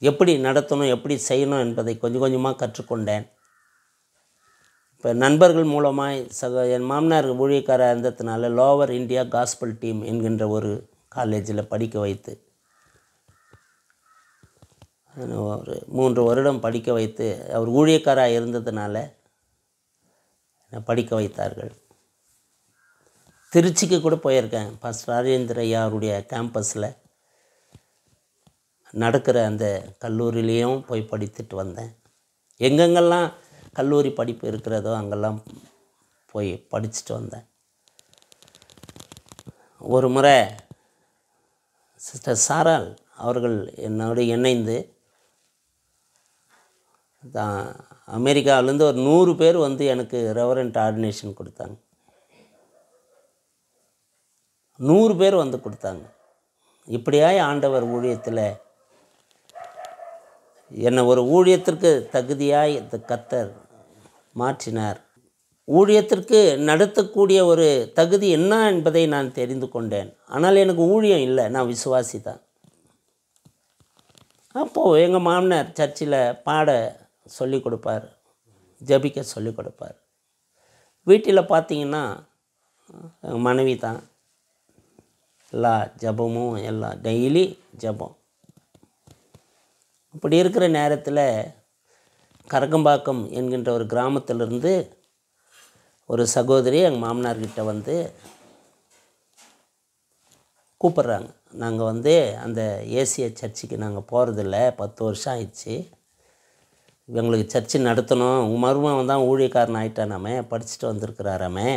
[SPEAKER 1] எப்படி நடத்தணும் எப்படி செய்யணும் என்பதை கொஞ்சம் கொஞ்சமாக கற்றுக்கொண்டேன் இப்போ நண்பர்கள் மூலமாக சக என் மாமனார் ஊழியக்காராக இருந்ததுனால லோவர் இந்தியா காஸ்பிள் டீம் என்கின்ற ஒரு காலேஜில் படிக்க வைத்து ஒரு மூன்று வருடம் படிக்க வைத்து அவர் ஊழியக்காராக இருந்ததுனால படிக்க வைத்தார்கள் திருச்சிக்கு கூட போயிருக்கேன் பாஸ்டர் ராஜேந்திர ஐயாருடைய கேம்பஸில் நடக்கிற அந்த கல்லூரியிலையும் போய் படித்துட்டு வந்தேன் எங்கெங்கெல்லாம் கல்லூரி படிப்பு இருக்கிறதோ அங்கெல்லாம் போய் படிச்சுட்டு வந்தேன் ஒரு முறை சிஸ்டர் சாரால் அவர்கள் என்னோடு இணைந்து தான் அமெரிக்காவிலேருந்து ஒரு நூறு பேர் வந்து எனக்கு ரெவரண்ட் ஆர்டினேஷன் கொடுத்தாங்க நூறு பேர் வந்து கொடுத்தாங்க இப்படியாய் ஆண்டவர் ஊழியத்தில் என்னை ஒரு ஊழியத்திற்கு தகுதியாக இந்த கத்தர் மாற்றினார் ஊழியத்திற்கு நடத்தக்கூடிய ஒரு தகுதி என்ன என்பதை நான் தெரிந்து கொண்டேன் ஆனால் எனக்கு ஊழியம் இல்லை நான் விசுவாசி தான் அப்போது எங்கள் மாமனார் சர்ச்சில் பாட சொல்லி கொடுப்பார் ஜபிக்க சொல்லி கொடுப்பார் வீட்டில் பார்த்தீங்கன்னா மனைவி தான் எல்லா ஜபமும் எல்லாம் டெய்லி ஜபம் அப்படி இருக்கிற நேரத்தில் கரகம்பாக்கம் என்கின்ற ஒரு கிராமத்திலிருந்து ஒரு சகோதரி எங்கள் மாமனார்கிட்ட வந்து கூப்பிட்றாங்க நாங்கள் வந்து அந்த ஏசிய சர்ச்சுக்கு நாங்கள் போகிறதில்ல பத்து வருஷம் ஆயிடுச்சு இவங்களுக்கு சர்ச்சு நடத்தணும் உங்கள் மருமகன் தான் ஊழியக்காரன் ஆகிட்டானாமே படிச்சுட்டு வந்திருக்கிறாராமே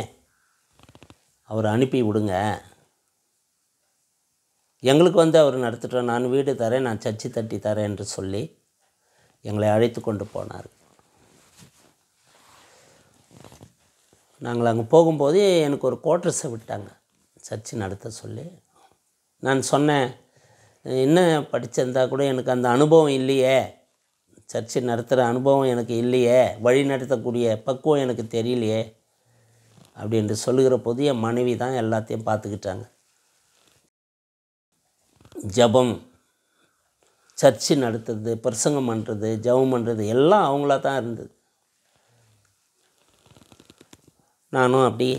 [SPEAKER 1] அவர் அனுப்பி விடுங்க எங்களுக்கு வந்து அவர் நடத்திட்டோம் நான் வீடு தரேன் நான் சர்ச்சை தட்டி தரேன் என்று சொல்லி எங்களை அழைத்து கொண்டு போனார் நாங்கள் அங்கே போகும்போது எனக்கு ஒரு கோட்ரஸை விட்டாங்க சர்ச்சு நடத்த சொல்லி நான் சொன்னேன் என்ன படிச்சிருந்தா கூட எனக்கு அந்த அனுபவம் இல்லையே சர்ச்சை நடத்துகிற அனுபவம் எனக்கு இல்லையே வழி நடத்தக்கூடிய பக்குவம் எனக்கு தெரியலையே அப்படின்ட்டு சொல்லுகிற போது என் மனைவி தான் எல்லாத்தையும் பார்த்துக்கிட்டாங்க ஜபம் சர்ச்சு நடத்துறது பிரசங்கம் பண்ணுறது ஜபம் பண்ணுறது எல்லாம் அவங்களா தான் இருந்தது நானும் அப்படி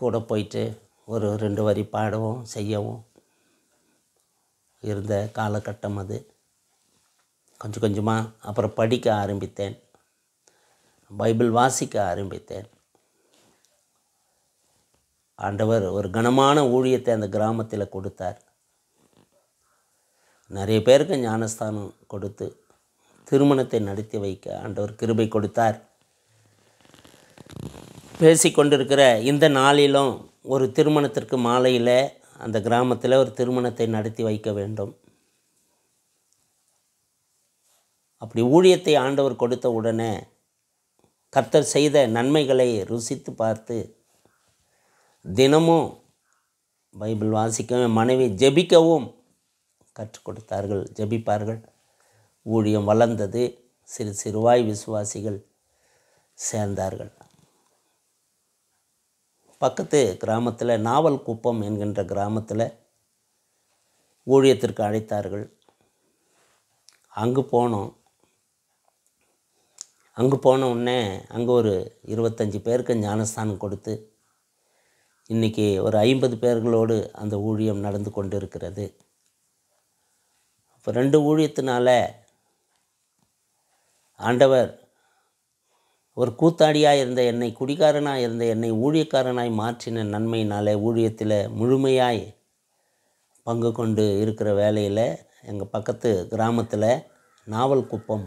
[SPEAKER 1] கூட போயிட்டு ஒரு ரெண்டு வரி பாடவும் செய்யவும் இருந்த காலகட்டம் அது கொஞ்சம் கொஞ்சமாக அப்புறம் படிக்க ஆரம்பித்தேன் பைபிள் வாசிக்க ஆரம்பித்தேன் ஆண்டவர் ஒரு கனமான ஊழியத்தை அந்த கிராமத்தில் கொடுத்தார் நிறைய பேருக்கு ஞானஸ்தானம் கொடுத்து திருமணத்தை நடத்தி வைக்க ஆண்டவர் கிருபை கொடுத்தார் பேசிக்கொண்டிருக்கிற இந்த நாளிலும் ஒரு திருமணத்திற்கு மாலையில் அந்த கிராமத்தில் ஒரு திருமணத்தை நடத்தி வைக்க வேண்டும் அப்படி ஊழியத்தை ஆண்டவர் கொடுத்த உடனே கர்த்தர் செய்த நன்மைகளை ருசித்து பார்த்து தினமும் பைபிள் வாசிக்கவும் மனைவி ஜெபிக்கவும் கற்றுக் கொடுத்தார்கள் ஜெபிப்பார்கள் ஊழியம் வளர்ந்தது சிறு சிறுவாய் விசுவாசிகள் சேர்ந்தார்கள் பக்கத்து கிராமத்தில் நாவல் குப்பம் என்கின்ற கிராமத்தில் ஊழியத்திற்கு அழைத்தார்கள் அங்கு போனோம் அங்கே போன உடனே அங்கே ஒரு இருபத்தஞ்சி பேருக்கு ஞானஸ்தானம் கொடுத்து இன்றைக்கி ஒரு ஐம்பது பேர்களோடு அந்த ஊழியம் நடந்து கொண்டு இருக்கிறது இப்போ ரெண்டு ஊழியத்தினால ஆண்டவர் ஒரு கூத்தாடியாக இருந்த என்னை குடிகாரனாக இருந்த என்னை ஊழியக்காரனாய் மாற்றின நன்மையினாலே ஊழியத்தில் முழுமையாய் பங்கு கொண்டு இருக்கிற வேலையில் எங்கள் பக்கத்து கிராமத்தில் நாவல் குப்பம்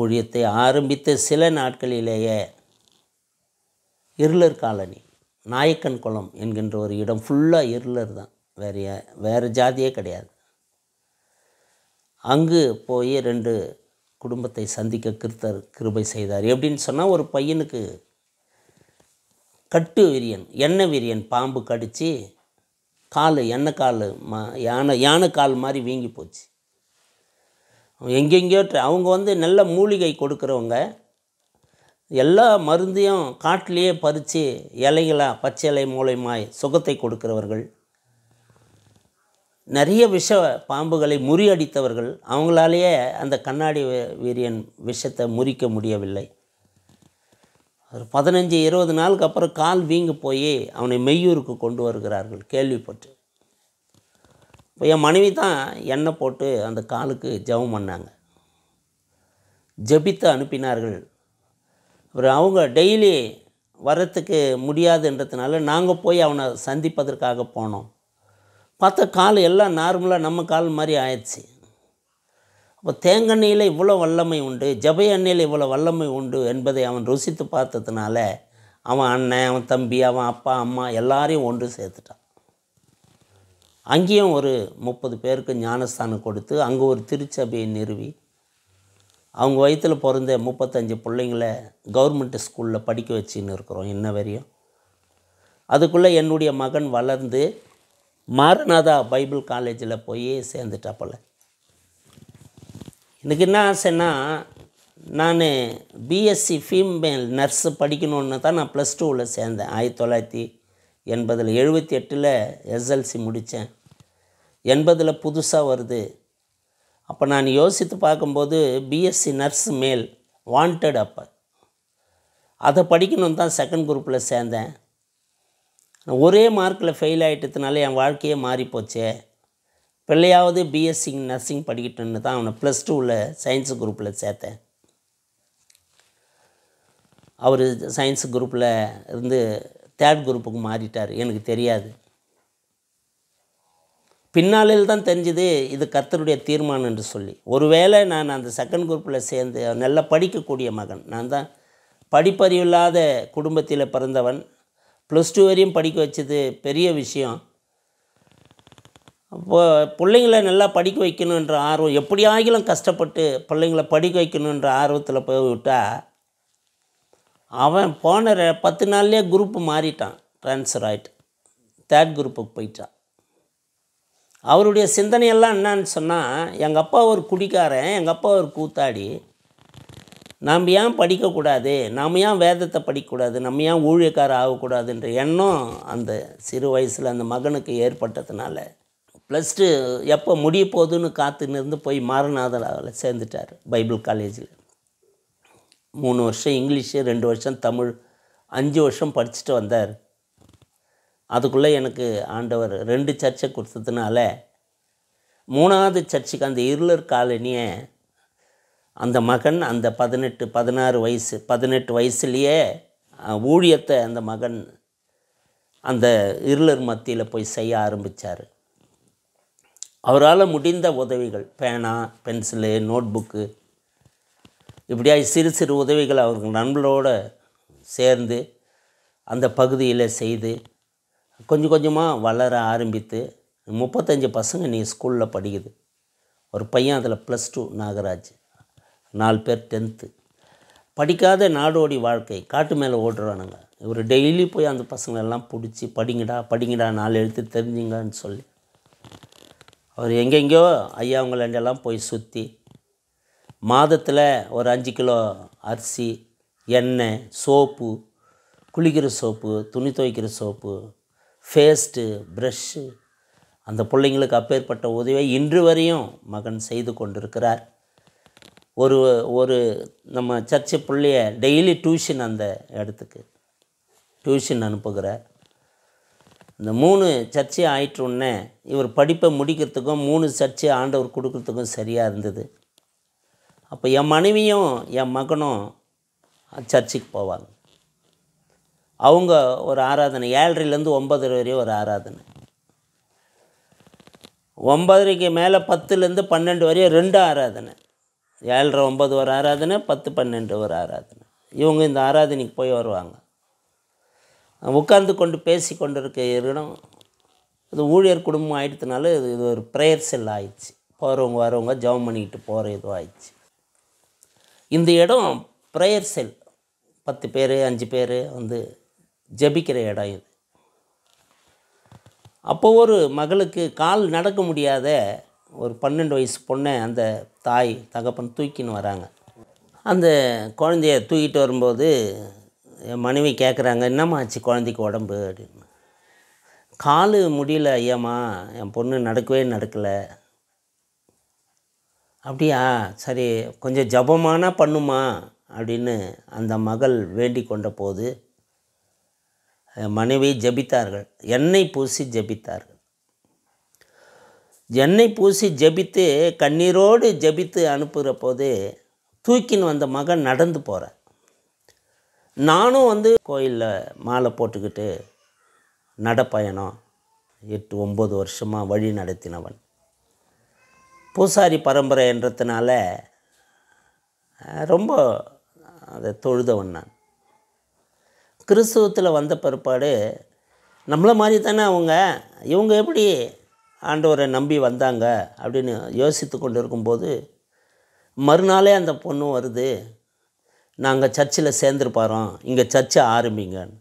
[SPEAKER 1] ஊழியத்தை ஆரம்பித்த சில நாட்களிலேயே இருளர் காலனி நாயக்கன் குளம் என்கின்ற ஒரு இடம் ஃபுல்லாக இருளர் தான் வேறு வேறு ஜாதியே கிடையாது அங்கு போய் ரெண்டு குடும்பத்தை சந்திக்க கிருத்தர் கிருபை செய்தார் எப்படின்னு சொன்னால் ஒரு பையனுக்கு கட்டு விரியன் எண்ணெய் விரியன் பாம்பு கடித்து கால் எண்ணெய் கால் மா யானை யானை கால் மாதிரி வீங்கி போச்சு எங்கெங்கேயோ அவங்க வந்து நல்ல மூலிகை கொடுக்குறவங்க எல்லா மருந்தையும் காட்டிலேயே பறித்து இலைகளாக பச்சை இலை மூலயமாய் சுகத்தை கொடுக்குறவர்கள் நிறைய விஷ பாம்புகளை முறியடித்தவர்கள் அவங்களாலேயே அந்த கண்ணாடி வீரியன் விஷத்தை முறிக்க முடியவில்லை ஒரு பதினஞ்சு இருபது நாளுக்கு அப்புறம் கால் வீங்கு போய் அவனை மெய்யூருக்கு கொண்டு வருகிறார்கள் கேள்விப்பட்டு இப்போ என் மனைவி தான் எண்ணெய் போட்டு அந்த காலுக்கு ஜபம் பண்ணாங்க ஜபித்து அனுப்பினார்கள் அப்புறம் அவங்க டெய்லி வரத்துக்கு முடியாதுன்றதுனால நாங்கள் போய் அவனை சந்திப்பதற்காக போனோம் பார்த்த கால் எல்லாம் நார்மலாக நம்ம கால் மாதிரி ஆயிடுச்சு அப்போ தேங்கண்ணியில் இவ்வளோ வல்லமை உண்டு ஜபை எண்ணெயில் இவ்வளோ வல்லமை உண்டு என்பதை அவன் ருசித்து பார்த்ததுனால அவன் அண்ணன் அவன் தம்பி அவன் அப்பா அம்மா எல்லாரையும் ஒன்று சேர்த்துட்டான் அங்கேயும் ஒரு முப்பது பேருக்கு ஞானஸ்தானம் கொடுத்து அங்கே ஒரு திருச்சபையை நிறுவி அவங்க வயிற்றில் பிறந்த முப்பத்தஞ்சு பிள்ளைங்கள கவர்மெண்ட் ஸ்கூலில் படிக்க வச்சுன்னு இருக்கிறோம் இன்ன வரையும் அதுக்குள்ளே என்னுடைய மகன் வளர்ந்து மாரநாதா பைபிள் காலேஜில் போய் சேர்ந்துட்டாப்பில் எனக்கு என்ன ஆசைன்னா நான் பிஎஸ்சி ஃபீமேல் நர்ஸு படிக்கணுன்னு தான் நான் ப்ளஸ் டூவில் சேர்ந்தேன் ஆயிரத்தி தொள்ளாயிரத்தி எண்பதில் எழுபத்தி எட்டில் எஸ்எல்சி முடித்தேன் எண்பதில் புதுசாக வருது அப்போ நான் யோசித்து பார்க்கும்போது பிஎஸ்சி நர்ஸ் மேல் வாண்டட் அப்போ அதை படிக்கணும் தான் செகண்ட் குரூப்பில் சேர்ந்தேன் ஒரே மார்க்கில் ஃபெயில் ஆகிட்டதுனால என் வாழ்க்கையே மாறிப்போச்சே பிள்ளையாவது பிஎஸ்சி நர்சிங் படிக்கிட்டேன்னு தான் அவனை ப்ளஸ் டூவில் சயின்ஸ் குரூப்பில் சேர்த்தேன் அவர் சயின்ஸ் குரூப்பில் இருந்து தேர்ட் குரூப்புக்கு மாறிட்டார் எனக்கு தெரியாது பின்னாளில் தான் தெரிஞ்சுது இது கர்த்தருடைய தீர்மானம் என்று சொல்லி ஒருவேளை நான் அந்த செகண்ட் குரூப்பில் சேர்ந்து நல்லா படிக்கக்கூடிய மகன் நான் தான் படிப்பறிவில்லாத குடும்பத்தில் பிறந்தவன் ப்ளஸ் டூ வரையும் படிக்க வச்சது பெரிய விஷயம் இப்போ பிள்ளைங்கள நல்லா படிக்க வைக்கணுன்ற ஆர்வம் எப்படியாகிலும் கஷ்டப்பட்டு பிள்ளைங்கள படிக்க வைக்கணுன்ற ஆர்வத்தில் போய் விட்டால் அவன் போன பத்து நாள்லேயே குரூப்பு மாறிட்டான் ட்ரான்ஸ்ஃபர் ஆகிட்டு தேர்ட் குரூப்புக்கு போயிட்டான் அவருடைய சிந்தனையெல்லாம் என்னன்னு சொன்னால் எங்கள் அப்பா ஒரு குடிக்காரன் எங்கள் அப்பா ஒரு கூத்தாடி நாம் ஏன் படிக்கக்கூடாது நாம் ஏன் வேதத்தை படிக்கக்கூடாது நம்ம ஏன் ஊழியக்காரர் ஆகக்கூடாதுன்ற எண்ணம் அந்த சிறு வயசில் அந்த மகனுக்கு ஏற்பட்டதுனால ப்ளஸ் டூ எப்போ முடிய போகுதுன்னு காத்து இருந்து போய் மாரநாதராவில் சேர்ந்துட்டார் பைபிள் காலேஜில் மூணு வருஷம் இங்கிலீஷு ரெண்டு வருஷம் தமிழ் அஞ்சு வருஷம் படிச்சுட்டு வந்தார் அதுக்குள்ளே எனக்கு ஆண்டவர் ரெண்டு சர்ச்சை கொடுத்ததுனால மூணாவது சர்ச்சுக்கு அந்த இருளர் காலனியை அந்த மகன் அந்த பதினெட்டு பதினாறு வயசு பதினெட்டு வயசுலேயே ஊழியத்தை அந்த மகன் அந்த இருளர் மத்தியில் போய் செய்ய ஆரம்பித்தார் அவரால் முடிந்த உதவிகள் பேனா பென்சிலு நோட் புக்கு இப்படியாக சிறு சிறு உதவிகள் அவர்கள் நண்பர்களோடு சேர்ந்து அந்த பகுதியில் செய்து கொஞ்சம் கொஞ்சமாக வளர ஆரம்பித்து முப்பத்தஞ்சு பசங்க நீ ஸ்கூலில் படிக்குது ஒரு பையன் அதில் ப்ளஸ் டூ நாகராஜ் நாலு பேர் டென்த்து படிக்காத நாடோடி வாழ்க்கை காட்டு மேலே ஓடுறானுங்க இவர் டெய்லி போய் அந்த பசங்களெல்லாம் பிடிச்சி படிங்கடா படிங்கடா நாலு எழுத்து தெரிஞ்சுங்கன்னு சொல்லி அவர் எங்கெங்கேயோ ஐயா போய் சுற்றி மாதத்தில் ஒரு அஞ்சு கிலோ அரிசி எண்ணெய் சோப்பு குளிக்கிற சோப்பு துணி துவைக்கிற சோப்பு ஃபேஸ்ட்டு ப்ரெஷ்ஷு அந்த பிள்ளைங்களுக்கு அப்பேற்பட்ட உதவியை இன்று வரையும் மகன் செய்து கொண்டிருக்கிறார் ஒரு ஒரு நம்ம சர்ச்சை பிள்ளைய டெய்லி டியூஷன் அந்த இடத்துக்கு டியூஷன் அனுப்புகிறார் இந்த மூணு சர்ச்சை ஆயிட்டு உடனே இவர் படிப்பை முடிக்கிறதுக்கும் மூணு சர்ச்சை ஆண்டவர் கொடுக்கறதுக்கும் சரியாக இருந்தது அப்போ என் மனைவியும் என் மகனும் சர்ச்சுக்கு போவாங்க அவங்க ஒரு ஆராதனை ஏழரைலேருந்து ஒம்பது வரையும் ஒரு ஆராதனை ஒம்பதரைக்கு மேலே பத்துலேருந்து பன்னெண்டு வரையும் ரெண்டு ஆராதனை ஏழரை ஒம்பது ஒரு ஆராதனை பத்து பன்னெண்டு ஒரு ஆராதனை இவங்க இந்த ஆராதனைக்கு போய் வருவாங்க உட்கார்ந்து கொண்டு பேசி கொண்டு இருக்க இருக்கணும் இது ஊழியர் குடும்பம் ஆயிடுத்துனால இது இது ஒரு ப்ரேயர் செல் ஆயிடுச்சு போகிறவங்க வரவங்க ஜவம் பண்ணிக்கிட்டு போகிற இதுவாகிடுச்சு இந்த இடம் ப்ரேயர் செல் பத்து பேர் அஞ்சு பேர் வந்து ஜபிக்கிற இடம் இது அப்போ ஒரு மகளுக்கு கால் நடக்க முடியாத ஒரு பன்னெண்டு வயசு பொண்ணை அந்த தாய் தகப்பன் தூக்கின்னு வராங்க அந்த குழந்தைய தூக்கிட்டு வரும்போது என் மனைவி கேட்குறாங்க என்னம்மா ஆச்சு குழந்தைக்கு உடம்பு அப்படின்னு காலு முடியல ஐயாம்மா என் பொண்ணு நடக்கவே நடக்கலை அப்படியா சரி கொஞ்சம் ஜபமானா பண்ணுமா அப்படின்னு அந்த மகள் வேண்டிக் கொண்ட போது மனைவி ஜபித்தார்கள் எண்ணெய் பூசி ஜபித்தார்கள் எண்ணெய் பூசி ஜபித்து கண்ணீரோடு ஜபித்து அனுப்புகிற போது தூக்கின்னு வந்த மகன் நடந்து போகிறேன் நானும் வந்து கோயிலில் மாலை போட்டுக்கிட்டு நடப்பயணம் எட்டு ஒம்பது வருஷமாக வழி நடத்தினவன் பூசாரி பரம்பரை என்றதுனால ரொம்ப அதை தொழுதவன் நான் கிறிஸ்துவத்தில் வந்த பிற்பாடு நம்மளை மாதிரி தானே அவங்க இவங்க எப்படி ஆண்டவரை நம்பி வந்தாங்க அப்படின்னு யோசித்து கொண்டு இருக்கும்போது மறுநாளே அந்த பொண்ணு வருது நாங்கள் சர்ச்சில் சேர்ந்துருப்பாரோம் இங்கே சர்ச்சை ஆரம்பிங்கன்னு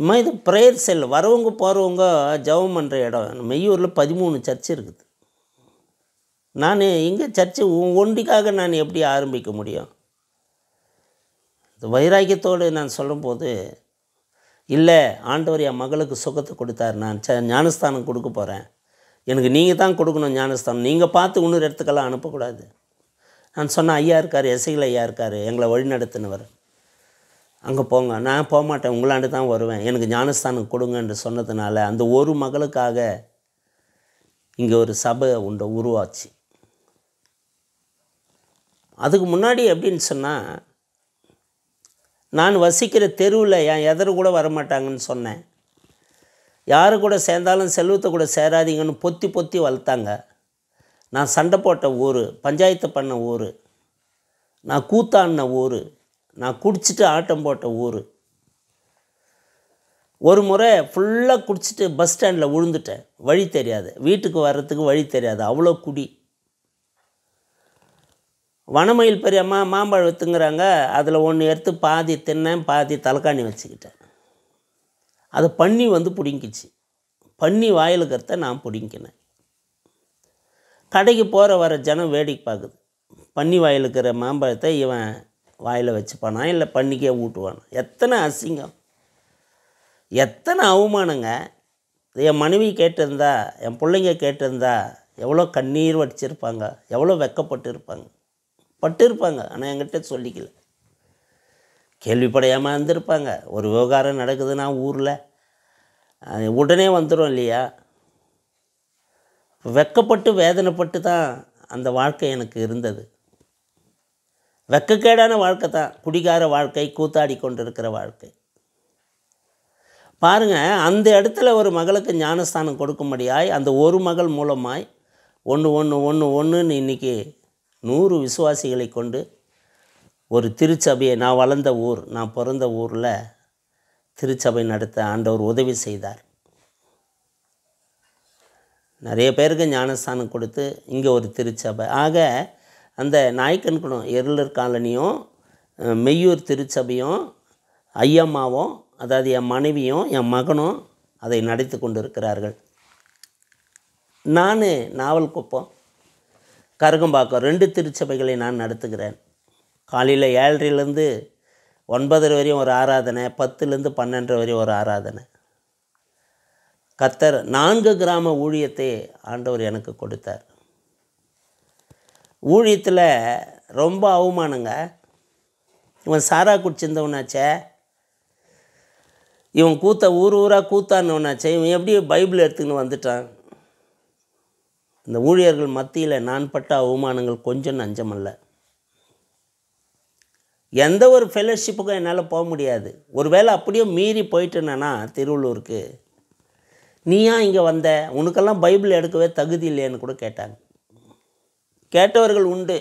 [SPEAKER 1] இம்மா இது ப்ரேயர் செல் வரவங்க போகிறவங்க ஜவம் பண்ணுற இடம் மெய்யூரில் பதிமூணு சர்ச் இருக்குது நான் எங்கே சர்ச்சை ஒண்டிக்காக நான் எப்படி ஆரம்பிக்க முடியும் வைராக்கியத்தோடு நான் சொல்லும்போது இல்லை ஆண்டவர் என் மகளுக்கு சுகத்தை கொடுத்தார் நான் ச ஞானஸ்தானம் கொடுக்க போகிறேன் எனக்கு நீங்கள் தான் கொடுக்கணும் ஞானஸ்தானம் நீங்கள் பார்த்து இன்னொரு இடத்துக்கெல்லாம் அனுப்பக்கூடாது நான் சொன்னேன் ஐயா இருக்கார் எசைகள் ஐயா இருக்கார் எங்களை வழிநடத்தினவர் அங்கே போங்க நான் போக மாட்டேன் உங்களாண்டு தான் வருவேன் எனக்கு ஞானஸ்தானம் கொடுங்கன்னு சொன்னதுனால அந்த ஒரு மகளுக்காக இங்கே ஒரு சபை உண்டை உருவாச்சு அதுக்கு முன்னாடி அப்படின்னு சொன்னால் நான் வசிக்கிற தெருவில் என் எதிர கூட வரமாட்டாங்கன்னு சொன்னேன் யார் கூட சேர்ந்தாலும் செல்வத்தை கூட சேராதீங்கன்னு பொத்தி பொத்தி வளர்த்தாங்க நான் சண்டை போட்ட ஊர் பஞ்சாயத்து பண்ண ஊர் நான் கூத்தாடின ஊர் நான் குடிச்சிட்டு ஆட்டம் போட்ட ஊர் ஒரு முறை ஃபுல்லாக குடிச்சிட்டு பஸ் ஸ்டாண்டில் விழுந்துட்டேன் வழி தெரியாது வீட்டுக்கு வர்றதுக்கு வழி தெரியாது அவ்வளோ குடி வனமயில் பெரியம்மா மாம்பழம் விற்றுங்கிறாங்க அதில் ஒன்று எடுத்து பாதி தின்னேன் பாதி தலைக்காணி வச்சுக்கிட்டேன் அது பண்ணி வந்து பிடுங்கிச்சு பண்ணி வாயிலுக்கிறத நான் பிடுங்கினேன் கடைக்கு போகிற வர ஜனம் வேடிக்கை பார்க்குது பன்னி வாயிலுக்கிற மாம்பழத்தை இவன் வாயில் வச்சுப்பானா இல்லை பண்ணிக்கே ஊட்டுவானா எத்தனை அசிங்கம் எத்தனை அவமானங்க என் மனைவி கேட்டிருந்தா என் பிள்ளைங்க கேட்டிருந்தா எவ்வளோ கண்ணீர் வடிச்சிருப்பாங்க எவ்வளோ வெக்கப்பட்டு இருப்பாங்க பட்டிருப்பாங்க ஆனால் என்கிட்ட சொல்லிக்கல கேள்விப்படையாமல் இருந்திருப்பாங்க ஒரு விவகாரம் நடக்குதுன்னா ஊரில் உடனே வந்துடும் இல்லையா வெக்கப்பட்டு வேதனைப்பட்டு தான் அந்த வாழ்க்கை எனக்கு இருந்தது வெக்கக்கேடான வாழ்க்கை தான் குடிகார வாழ்க்கை கூத்தாடி கொண்டிருக்கிற வாழ்க்கை பாருங்கள் அந்த இடத்துல ஒரு மகளுக்கு ஞானஸ்தானம் கொடுக்கும்படியாய் அந்த ஒரு மகள் மூலமாய் ஒன்று ஒன்று ஒன்று ஒன்றுன்னு இன்றைக்கி நூறு விசுவாசிகளை கொண்டு ஒரு திருச்சபையை நான் வளர்ந்த ஊர் நான் பிறந்த ஊரில் திருச்சபை நடத்த ஆண்டவர் உதவி செய்தார் நிறைய பேருக்கு ஞானஸ்தானம் கொடுத்து இங்கே ஒரு திருச்சபை ஆக அந்த நாயக்கன் குணம் எருளர் காலனியும் மெய்யூர் திருச்சபையும் ஐயம்மாவும் அதாவது என் மனைவியும் என் மகனும் அதை நடத்தி கொண்டு இருக்கிறார்கள் நான் நாவல் குப்பம் கருகம்பாக்கம் ரெண்டு திருச்சபைகளை நான் நடத்துகிறேன் காலையில் ஏழரைலேருந்து ஒன்பதரை வரையும் ஒரு ஆராதனை பத்துலேருந்து பன்னெண்டரை வரையும் ஒரு ஆராதனை கத்தர் நான்கு கிராம ஊழியத்தை ஆண்டவர் எனக்கு கொடுத்தார் ஊழியத்தில் ரொம்ப அவமானங்க இவன் சாரா குடிச்சிருந்தவனாச்சே இவன் கூத்த ஊர் ஊராக கூத்தானவனாச்சே இவன் எப்படி பைபிள் எடுத்துக்கின்னு வந்துட்டான் இந்த ஊழியர்கள் மத்தியில் நான் பட்ட அவமானங்கள் கொஞ்சம் நஞ்சமல்ல எந்த ஒரு ஃபெலோஷிப்புக்கும் என்னால் போக முடியாது ஒரு வேளை அப்படியே மீறி போயிட்டேன்னா திருவள்ளூருக்கு நீ ஏன் இங்கே வந்த உனக்கெல்லாம் பைபிள் எடுக்கவே தகுதி இல்லைன்னு கூட கேட்டாங்க கேட்டவர்கள் உண்டு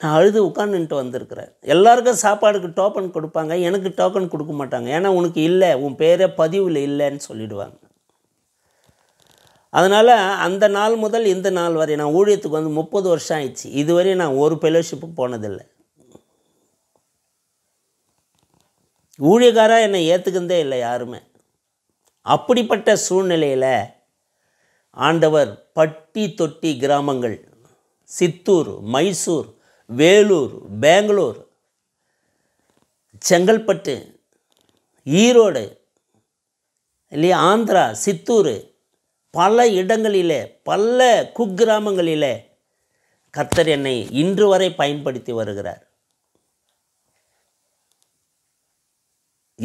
[SPEAKER 1] நான் அழுது உட்காந்துட்டு வந்திருக்கிறேன் எல்லாருக்கும் சாப்பாடுக்கு டோக்கன் கொடுப்பாங்க எனக்கு டோக்கன் கொடுக்க மாட்டாங்க ஏன்னா உனக்கு இல்லை உன் பேரே பதிவில் இல்லைன்னு சொல்லிடுவாங்க அதனால் அந்த நாள் முதல் இந்த நாள் வரை நான் ஊழியத்துக்கு வந்து முப்பது வருஷம் ஆயிடுச்சு இதுவரை நான் ஒரு ஃபெலோஷிப்பு போனதில்லை ஊழியக்காராக என்னை ஏற்றுக்கிறதே இல்லை யாருமே அப்படிப்பட்ட சூழ்நிலையில் ஆண்டவர் பட்டி தொட்டி கிராமங்கள் சித்தூர் மைசூர் வேலூர் பெங்களூர் செங்கல்பட்டு ஈரோடு இல்லையா ஆந்திரா சித்தூர் பல இடங்களிலே பல குக்கிராமங்களிலே கர்த்தர் என்னை இன்று வரை பயன்படுத்தி வருகிறார்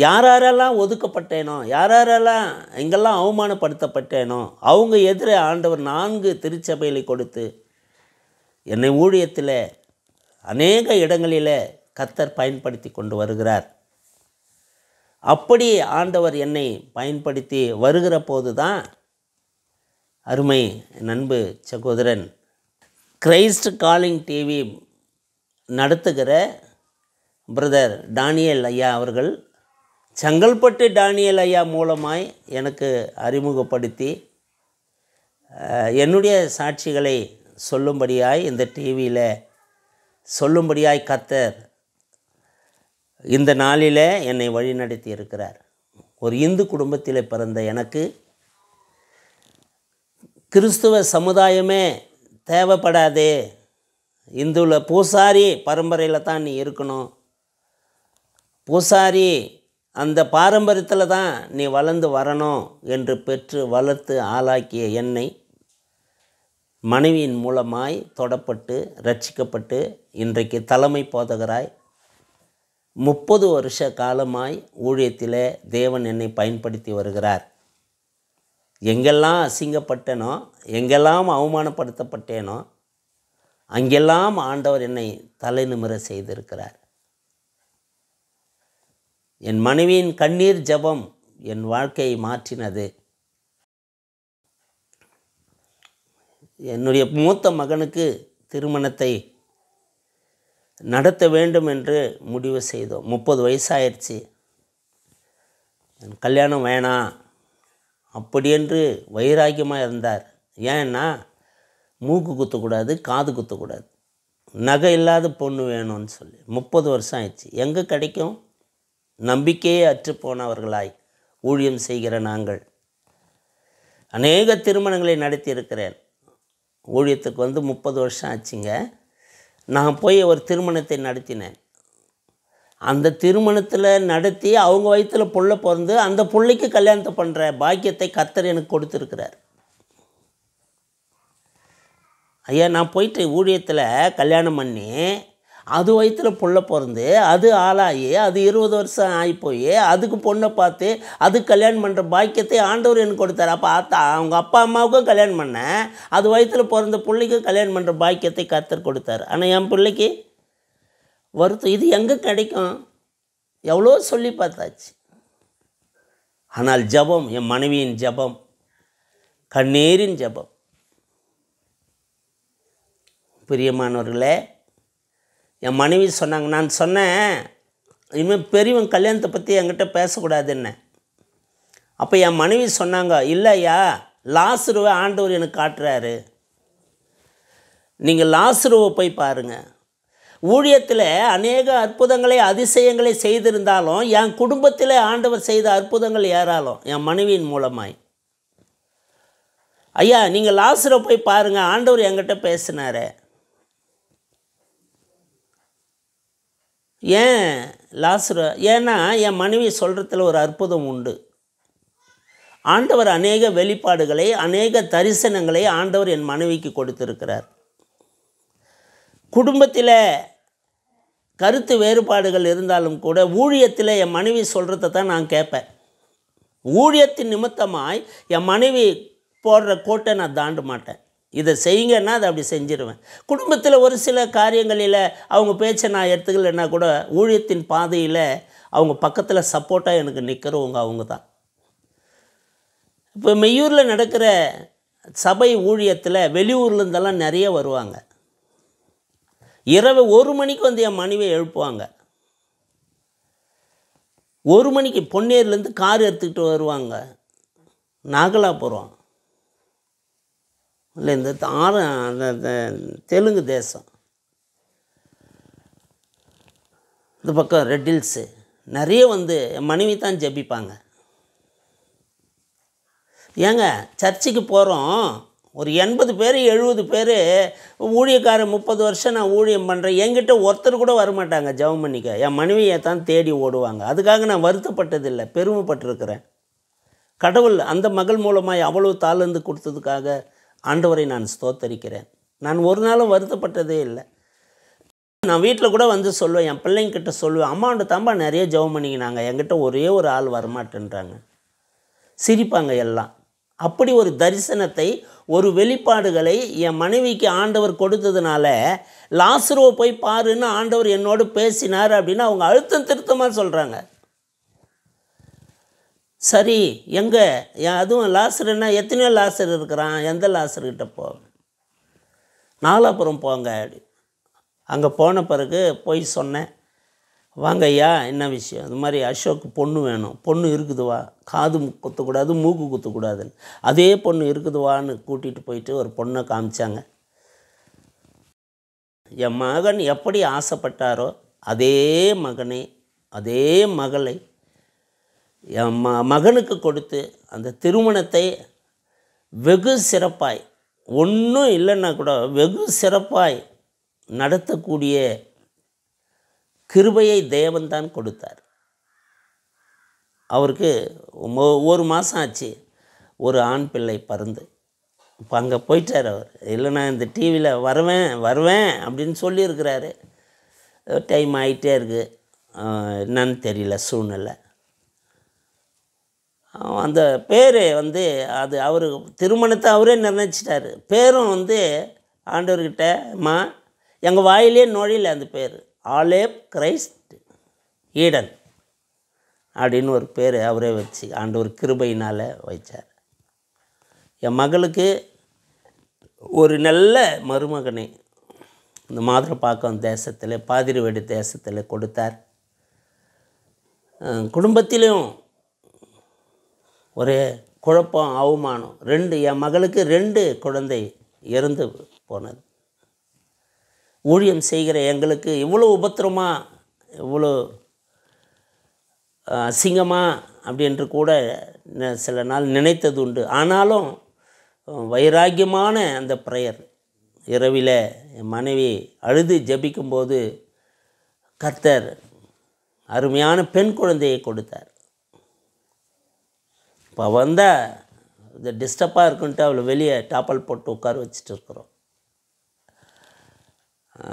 [SPEAKER 1] யாரெல்லாம் ஒதுக்கப்பட்டேனோ யாரெல்லாம் எங்கெல்லாம் அவமானப்படுத்தப்பட்டேனோ அவங்க எதிரே ஆண்டவர் நான்கு திருச்சபைகளை கொடுத்து என்னை ஊழியத்தில் அநேக இடங்களில் கத்தர் பயன்படுத்தி கொண்டு வருகிறார் அப்படி ஆண்டவர் என்னை பயன்படுத்தி வருகிற போது தான் அருமை நண்பு சகோதரன் கிரைஸ்ட் காலிங் டிவி நடத்துகிற பிரதர் டானியல் ஐயா அவர்கள் செங்கல்பட்டு டானியல் ஐயா மூலமாய் எனக்கு அறிமுகப்படுத்தி என்னுடைய சாட்சிகளை சொல்லும்படியாய் இந்த டிவியில் சொல்லும்படியாய் கத்தர் இந்த நாளில் என்னை வழிநடத்தி இருக்கிறார் ஒரு இந்து குடும்பத்தில் பிறந்த எனக்கு கிறிஸ்துவ சமுதாயமே தேவைப்படாது இந்துவில் பூசாரி பரம்பரையில் தான் நீ இருக்கணும் பூசாரி அந்த பாரம்பரியத்தில் தான் நீ வளர்ந்து வரணும் என்று பெற்று வளர்த்து ஆளாக்கிய என்னை மனைவியின் மூலமாய் தொடப்பட்டு ரட்சிக்கப்பட்டு இன்றைக்கு தலைமை போதகராய் முப்பது வருஷ காலமாய் ஊழியத்தில் தேவன் என்னை பயன்படுத்தி வருகிறார் எங்கெல்லாம் அசிங்கப்பட்டேனோ எங்கெல்லாம் அவமானப்படுத்தப்பட்டேனோ அங்கெல்லாம் ஆண்டவர் என்னை தலை நிமிர செய்திருக்கிறார் என் மனைவியின் கண்ணீர் ஜபம் என் வாழ்க்கையை மாற்றினது என்னுடைய மூத்த மகனுக்கு திருமணத்தை நடத்த வேண்டும் என்று முடிவு செய்தோம் முப்பது வயசாயிடுச்சு கல்யாணம் வேணாம் அப்படியென்று வைராக்கியமாக இருந்தார் ஏன்னா மூக்கு குத்தக்கூடாது காது குத்தக்கூடாது நகை இல்லாத பொண்ணு வேணும்னு சொல்லி முப்பது வருஷம் ஆயிடுச்சு எங்கே கிடைக்கும் நம்பிக்கையே அற்று போனவர்களாய் ஊழியம் செய்கிற நாங்கள் அநேக திருமணங்களை நடத்தி இருக்கிறேன் ஊழியத்துக்கு வந்து முப்பது வருஷம் ஆச்சுங்க நான் போய் ஒரு திருமணத்தை நடத்தினேன் அந்த திருமணத்தில் நடத்தி அவங்க வயிற்றில் புள்ள பிறந்து அந்த பிள்ளைக்கு கல்யாணத்தை பண்ணுற பாக்கியத்தை கத்தர் எனக்கு கொடுத்துருக்கிறார் ஐயா நான் போயிட்டு ஊழியத்தில் கல்யாணம் பண்ணி அது வயிற்றில் புள்ள பிறந்து அது ஆளாகி அது இருபது வருஷம் ஆகிப்போய் அதுக்கு பொண்ணை பார்த்து அது கல்யாணம் பண்ணுற பாக்கியத்தை ஆண்டவர் எனக்கு கொடுத்தார் அப்போ அத்தா அவங்க அப்பா அம்மாவுக்கும் கல்யாணம் பண்ணேன் அது வயிற்றில் பிறந்த பிள்ளைக்கும் கல்யாணம் பண்ணுற பாக்கியத்தை கத்தர் கொடுத்தார் ஆனால் என் பிள்ளைக்கு வருத்தம் இது எங்கே கிடைக்கும் எவ்வளோ சொல்லி பார்த்தாச்சு ஆனால் ஜபம் என் மனைவியின் ஜபம் கண்ணீரின் ஜபம் பிரியமானவர்களே என் மனைவி சொன்னாங்க நான் சொன்னேன் இனிமேல் பெரியவன் கல்யாணத்தை பற்றி என்கிட்ட பேசக்கூடாது என்ன அப்போ என் மனைவி சொன்னாங்க இல்லையா லாசுருவை ஆண்டவர் எனக்கு காட்டுறாரு நீங்கள் லாசுருவை போய் பாருங்கள் ஊழியத்தில் அநேக அற்புதங்களை அதிசயங்களை செய்திருந்தாலும் என் குடும்பத்தில் ஆண்டவர் செய்த அற்புதங்கள் ஏறாலும் என் மனைவியின் மூலமாய் ஐயா நீங்கள் லாசரை போய் பாருங்கள் ஆண்டவர் என்கிட்ட பேசினார் ஏன் லாசுர ஏன்னா என் மனைவி சொல்கிறதுல ஒரு அற்புதம் உண்டு ஆண்டவர் அநேக வெளிப்பாடுகளை அநேக தரிசனங்களை ஆண்டவர் என் மனைவிக்கு கொடுத்துருக்கிறார் குடும்பத்தில் கருத்து வேறுபாடுகள் இருந்தாலும் கூட ஊழியத்தில் என் மனைவி சொல்கிறத தான் நான் கேட்பேன் ஊழியத்தின் நிமித்தமாய் என் மனைவி போடுற கோட்டை நான் தாண்ட மாட்டேன் இதை செய்யுங்கன்னா அதை அப்படி செஞ்சிருவேன் குடும்பத்தில் ஒரு சில காரியங்களில் அவங்க பேச்சை நான் எடுத்துக்கலைன்னா கூட ஊழியத்தின் பாதையில் அவங்க பக்கத்தில் சப்போர்ட்டாக எனக்கு நிற்கிறவங்க அவங்க தான் இப்போ மெய்யூரில் நடக்கிற சபை ஊழியத்தில் வெளியூர்லேருந்தெல்லாம் நிறைய வருவாங்க இரவு ஒரு மணிக்கு வந்து என் மனைவியை எழுப்புவாங்க ஒரு மணிக்கு பொன்னேரிலேருந்து கார் எடுத்துக்கிட்டு வருவாங்க நாகலாபுரம் இல்லை இந்த ஆர தெலுங்கு தேசம் இந்த பக்கம் ரெட் ஹில்ஸு நிறைய வந்து என் மனைவி தான் ஜபிப்பாங்க ஏங்க சர்ச்சுக்கு போகிறோம் ஒரு எண்பது பேர் எழுபது பேர் ஊழியக்காரர் முப்பது வருஷம் நான் ஊழியம் பண்ணுறேன் என்கிட்ட ஒருத்தர் கூட வரமாட்டாங்க ஜெபம் பண்ணிக்க என் மனைவியை தான் தேடி ஓடுவாங்க அதுக்காக நான் வருத்தப்பட்டதில்லை பெருமைப்பட்டிருக்கிறேன் கடவுள் அந்த மகள் மூலமாக அவ்வளோ தாழ்ந்து கொடுத்ததுக்காக ஆண்டவரை நான் ஸ்தோத்தரிக்கிறேன் நான் ஒரு நாளும் வருத்தப்பட்டதே இல்லை நான் வீட்டில் கூட வந்து சொல்லுவேன் என் பிள்ளைங்கிட்ட சொல்லுவேன் அம்மாண்ட தாம்பா நிறைய ஜெபம் பண்ணிக்கினாங்க என்கிட்ட ஒரே ஒரு ஆள் வரமாட்டேன்றாங்க சிரிப்பாங்க எல்லாம் அப்படி ஒரு தரிசனத்தை ஒரு வெளிப்பாடுகளை என் மனைவிக்கு ஆண்டவர் கொடுத்ததுனால லாசரோ போய் பாருன்னு ஆண்டவர் என்னோடு பேசினார் அப்படின்னு அவங்க அழுத்தம் திருத்தமாக சொல்கிறாங்க சரி எங்கே அதுவும் லாசருன்னா எத்தனையோ லாசர் இருக்கிறான் எந்த லாசர்கிட்ட போ நாலாபுரம் போங்க அப்படி அங்கே போன பிறகு போய் சொன்னேன் வாங்க ஐயா என்ன விஷயம் அது மாதிரி அசோக் பொண்ணு வேணும் பொண்ணு இருக்குதுவா காது குத்தக்கூடாது மூக்கு குத்தக்கூடாதுன்னு அதே பொண்ணு இருக்குதுவான்னு கூட்டிகிட்டு போயிட்டு ஒரு பொண்ணை காமிச்சாங்க என் மகன் எப்படி ஆசைப்பட்டாரோ அதே மகனை அதே மகளை என் ம மகனுக்கு கொடுத்து அந்த திருமணத்தை வெகு சிறப்பாய் ஒன்றும் இல்லைன்னா கூட வெகு சிறப்பாய் நடத்தக்கூடிய கிருபையை தேவன்தான் கொடுத்தார் அவருக்கு ஒரு மாதம் ஆச்சு ஒரு ஆண் பிள்ளை பறந்து இப்போ அங்கே போயிட்டார் அவர் இல்லைன்னா இந்த டிவியில் வருவேன் வருவேன் அப்படின்னு சொல்லியிருக்கிறாரு டைம் ஆகிட்டே இருக்குது என்னன்னு தெரியல சூழ்நிலை அந்த பேர் வந்து அது அவர் திருமணத்தை அவரே நிர்ணயிச்சிட்டாரு பேரும் வந்து ஆண்டவர்கிட்ட மா எங்கள் வாயிலே நுழையில அந்த பேர் ஆலேப் கிரைஸ்ட் ஈடன் அப்படின்னு ஒரு பேர் அவரே வச்சு ஆண்டு ஒரு கிருபையினால் வைச்சார் என் மகளுக்கு ஒரு நல்ல மருமகனை இந்த மாதிரப்பாக்கம் தேசத்தில் பாதிரிவேடு தேசத்தில் கொடுத்தார் குடும்பத்திலையும் ஒரே குழப்பம் அவமானம் ரெண்டு என் மகளுக்கு ரெண்டு குழந்தை இறந்து போனது ஊழியம் செய்கிற எங்களுக்கு இவ்வளோ உபத்திரமாக இவ்வளோ அப்படி அப்படின்று கூட சில நாள் நினைத்தது உண்டு ஆனாலும் வைராக்கியமான அந்த ப்ரேயர் இரவில் என் மனைவி அழுது ஜபிக்கும்போது கர்த்தர் அருமையான பெண் குழந்தையை கொடுத்தார் இப்போ வந்தால் இந்த டிஸ்டர்பாக இருக்குன்ட்டு அவளை வெளியே டாப்பல் போட்டு உட்கார வச்சுட்டு இருக்கிறோம்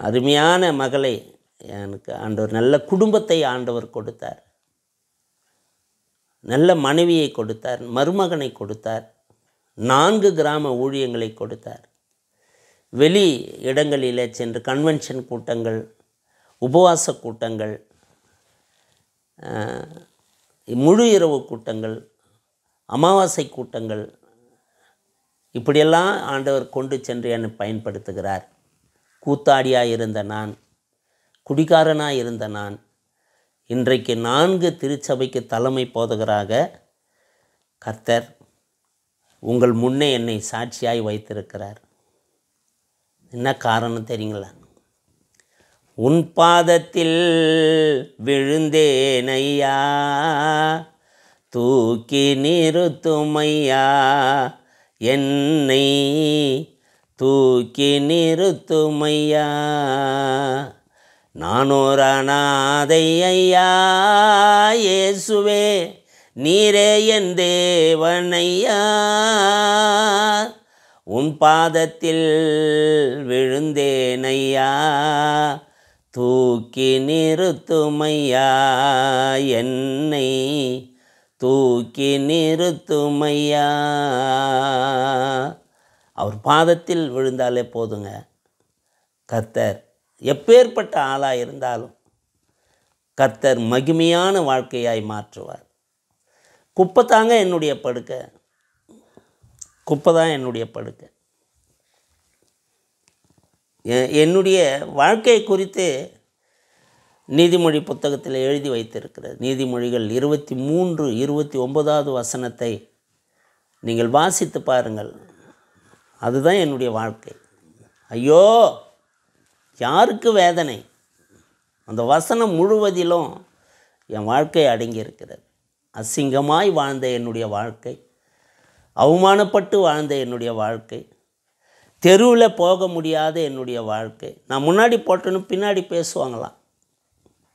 [SPEAKER 1] அருமையான மகளை எனக்கு ஆண்டவர் நல்ல குடும்பத்தை ஆண்டவர் கொடுத்தார் நல்ல மனைவியை கொடுத்தார் மருமகனை கொடுத்தார் நான்கு கிராம ஊழியங்களை கொடுத்தார் வெளி இடங்களில் சென்று கன்வென்ஷன் கூட்டங்கள் உபவாச கூட்டங்கள் முழு இரவு கூட்டங்கள் அமாவாசை கூட்டங்கள் இப்படியெல்லாம் ஆண்டவர் கொண்டு சென்று என்னை பயன்படுத்துகிறார் கூத்தாடியாக இருந்த நான் குடிகாரனாக இருந்த நான் இன்றைக்கு நான்கு திருச்சபைக்கு தலைமை போதகராக கர்த்தர் உங்கள் முன்னே என்னை சாட்சியாய் வைத்திருக்கிறார் என்ன காரணம் தெரியுங்களா உன் பாதத்தில் விழுந்தேன் ஐயா தூக்கி நிறுத்துமையா என்னை தூக்கி நிறுத்துமையா நானோரானாதை ஐயா இயேசுவே நீரே என் தேவனையா உன் பாதத்தில் விழுந்தேனையா தூக்கி நிறுத்துமையா என்னை தூக்கி நிறுத்துமையா அவர் பாதத்தில் விழுந்தாலே போதுங்க கர்த்தர் எப்பேற்பட்ட ஆளாக இருந்தாலும் கர்த்தர் மகிமையான வாழ்க்கையாய் மாற்றுவார் குப்பை தாங்க என்னுடைய படுக்கை குப்பை தான் என்னுடைய படுக்கை என்னுடைய வாழ்க்கை குறித்து நீதிமொழி புத்தகத்தில் எழுதி வைத்திருக்கிறது நீதிமொழிகள் இருபத்தி மூன்று இருபத்தி ஒன்பதாவது வசனத்தை நீங்கள் வாசித்து பாருங்கள் அதுதான் என்னுடைய வாழ்க்கை ஐயோ யாருக்கு வேதனை அந்த வசனம் முழுவதிலும் என் வாழ்க்கை அடங்கியிருக்கிறது அசிங்கமாய் வாழ்ந்த என்னுடைய வாழ்க்கை அவமானப்பட்டு வாழ்ந்த என்னுடைய வாழ்க்கை தெருவில் போக முடியாத என்னுடைய வாழ்க்கை நான் முன்னாடி போட்டேன்னு பின்னாடி பேசுவாங்களாம்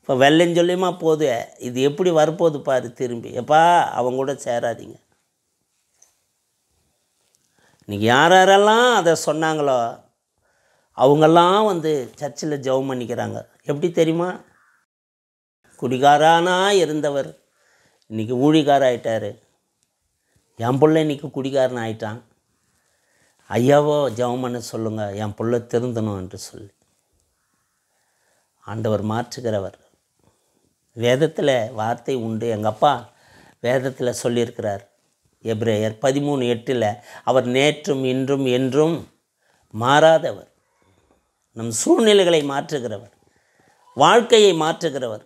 [SPEAKER 1] இப்போ வெள்ளஞ்சொல்லியமாக போது இது எப்படி வரப்போகுது பாரு திரும்பி எப்பா அவங்க கூட சேராதிங்க இன்றைக்கி யார் யாரெல்லாம் அதை சொன்னாங்களோ அவங்கெல்லாம் வந்து சர்ச்சில் ஜெபம் பண்ணிக்கிறாங்க எப்படி தெரியுமா குடிகாரானா இருந்தவர் இன்றைக்கி ஊழிகார் ஆகிட்டார் என் பிள்ளை இன்றைக்கி குடிகாரன் ஆகிட்டான் ஐயாவோ ஜெபம் பண்ண சொல்லுங்கள் என் பிள்ளை திருந்தணும் என்று சொல்லி ஆண்டவர் மாற்றுகிறவர் வேதத்தில் வார்த்தை உண்டு எங்கள் அப்பா வேதத்தில் சொல்லியிருக்கிறார் எப்ரேயர் பதிமூணு எட்டில் அவர் நேற்றும் இன்றும் என்றும் மாறாதவர் நம் சூழ்நிலைகளை மாற்றுகிறவர் வாழ்க்கையை மாற்றுகிறவர்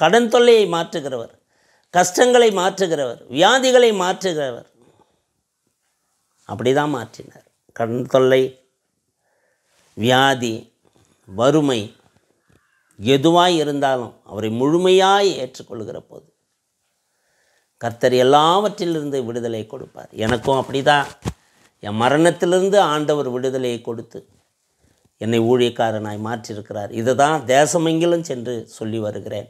[SPEAKER 1] கடன் தொல்லையை மாற்றுகிறவர் கஷ்டங்களை மாற்றுகிறவர் வியாதிகளை மாற்றுகிறவர் அப்படி தான் மாற்றினார் கடன் தொல்லை வியாதி வறுமை எதுவாக இருந்தாலும் அவரை முழுமையாய் ஏற்றுக்கொள்கிற போது கர்த்தர் எல்லாவற்றிலிருந்து விடுதலை கொடுப்பார் எனக்கும் அப்படி தான் என் மரணத்திலிருந்து ஆண்டவர் விடுதலையை கொடுத்து என்னை ஊழியக்காரனாய் மாற்றியிருக்கிறார் இதை தான் தேசமெங்கிலும் சென்று சொல்லி வருகிறேன்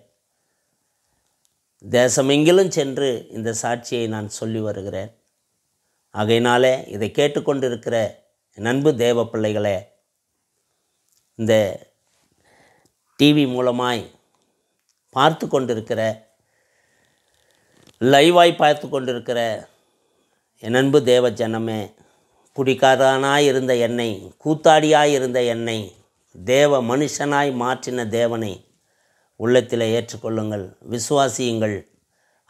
[SPEAKER 1] தேசமெங்கிலும் சென்று இந்த சாட்சியை நான் சொல்லி வருகிறேன் ஆகையினாலே இதை கேட்டுக்கொண்டிருக்கிற நண்பு தேவ பிள்ளைகளே இந்த டிவி மூலமாய் பார்த்து கொண்டிருக்கிற லைவாய் பார்த்து கொண்டிருக்கிற என் அன்பு தேவ ஜனமே குடிக்காரனாய் இருந்த என்னை கூத்தாடியாய் இருந்த என்னை தேவ மனுஷனாய் மாற்றின தேவனை உள்ளத்தில் ஏற்றுக்கொள்ளுங்கள் விசுவாசியுங்கள்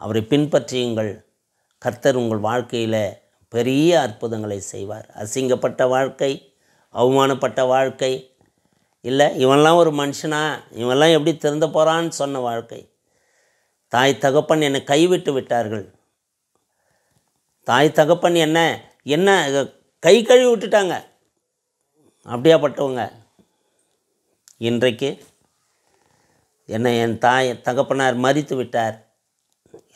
[SPEAKER 1] அவரை பின்பற்றியுங்கள் கர்த்தர் உங்கள் வாழ்க்கையில் பெரிய அற்புதங்களை செய்வார் அசிங்கப்பட்ட வாழ்க்கை அவமானப்பட்ட வாழ்க்கை இல்லை இவன்லாம் ஒரு மனுஷனா இவன்லாம் எப்படி திறந்து போகிறான்னு சொன்ன வாழ்க்கை தாய் தகப்பன் என்னை கைவிட்டு விட்டார்கள் தாய் தகப்பன் என்ன என்ன கை கழுவி விட்டுட்டாங்க அப்படியாப்பட்டவங்க இன்றைக்கு என்னை என் தாய் தகப்பனார் மறித்து விட்டார்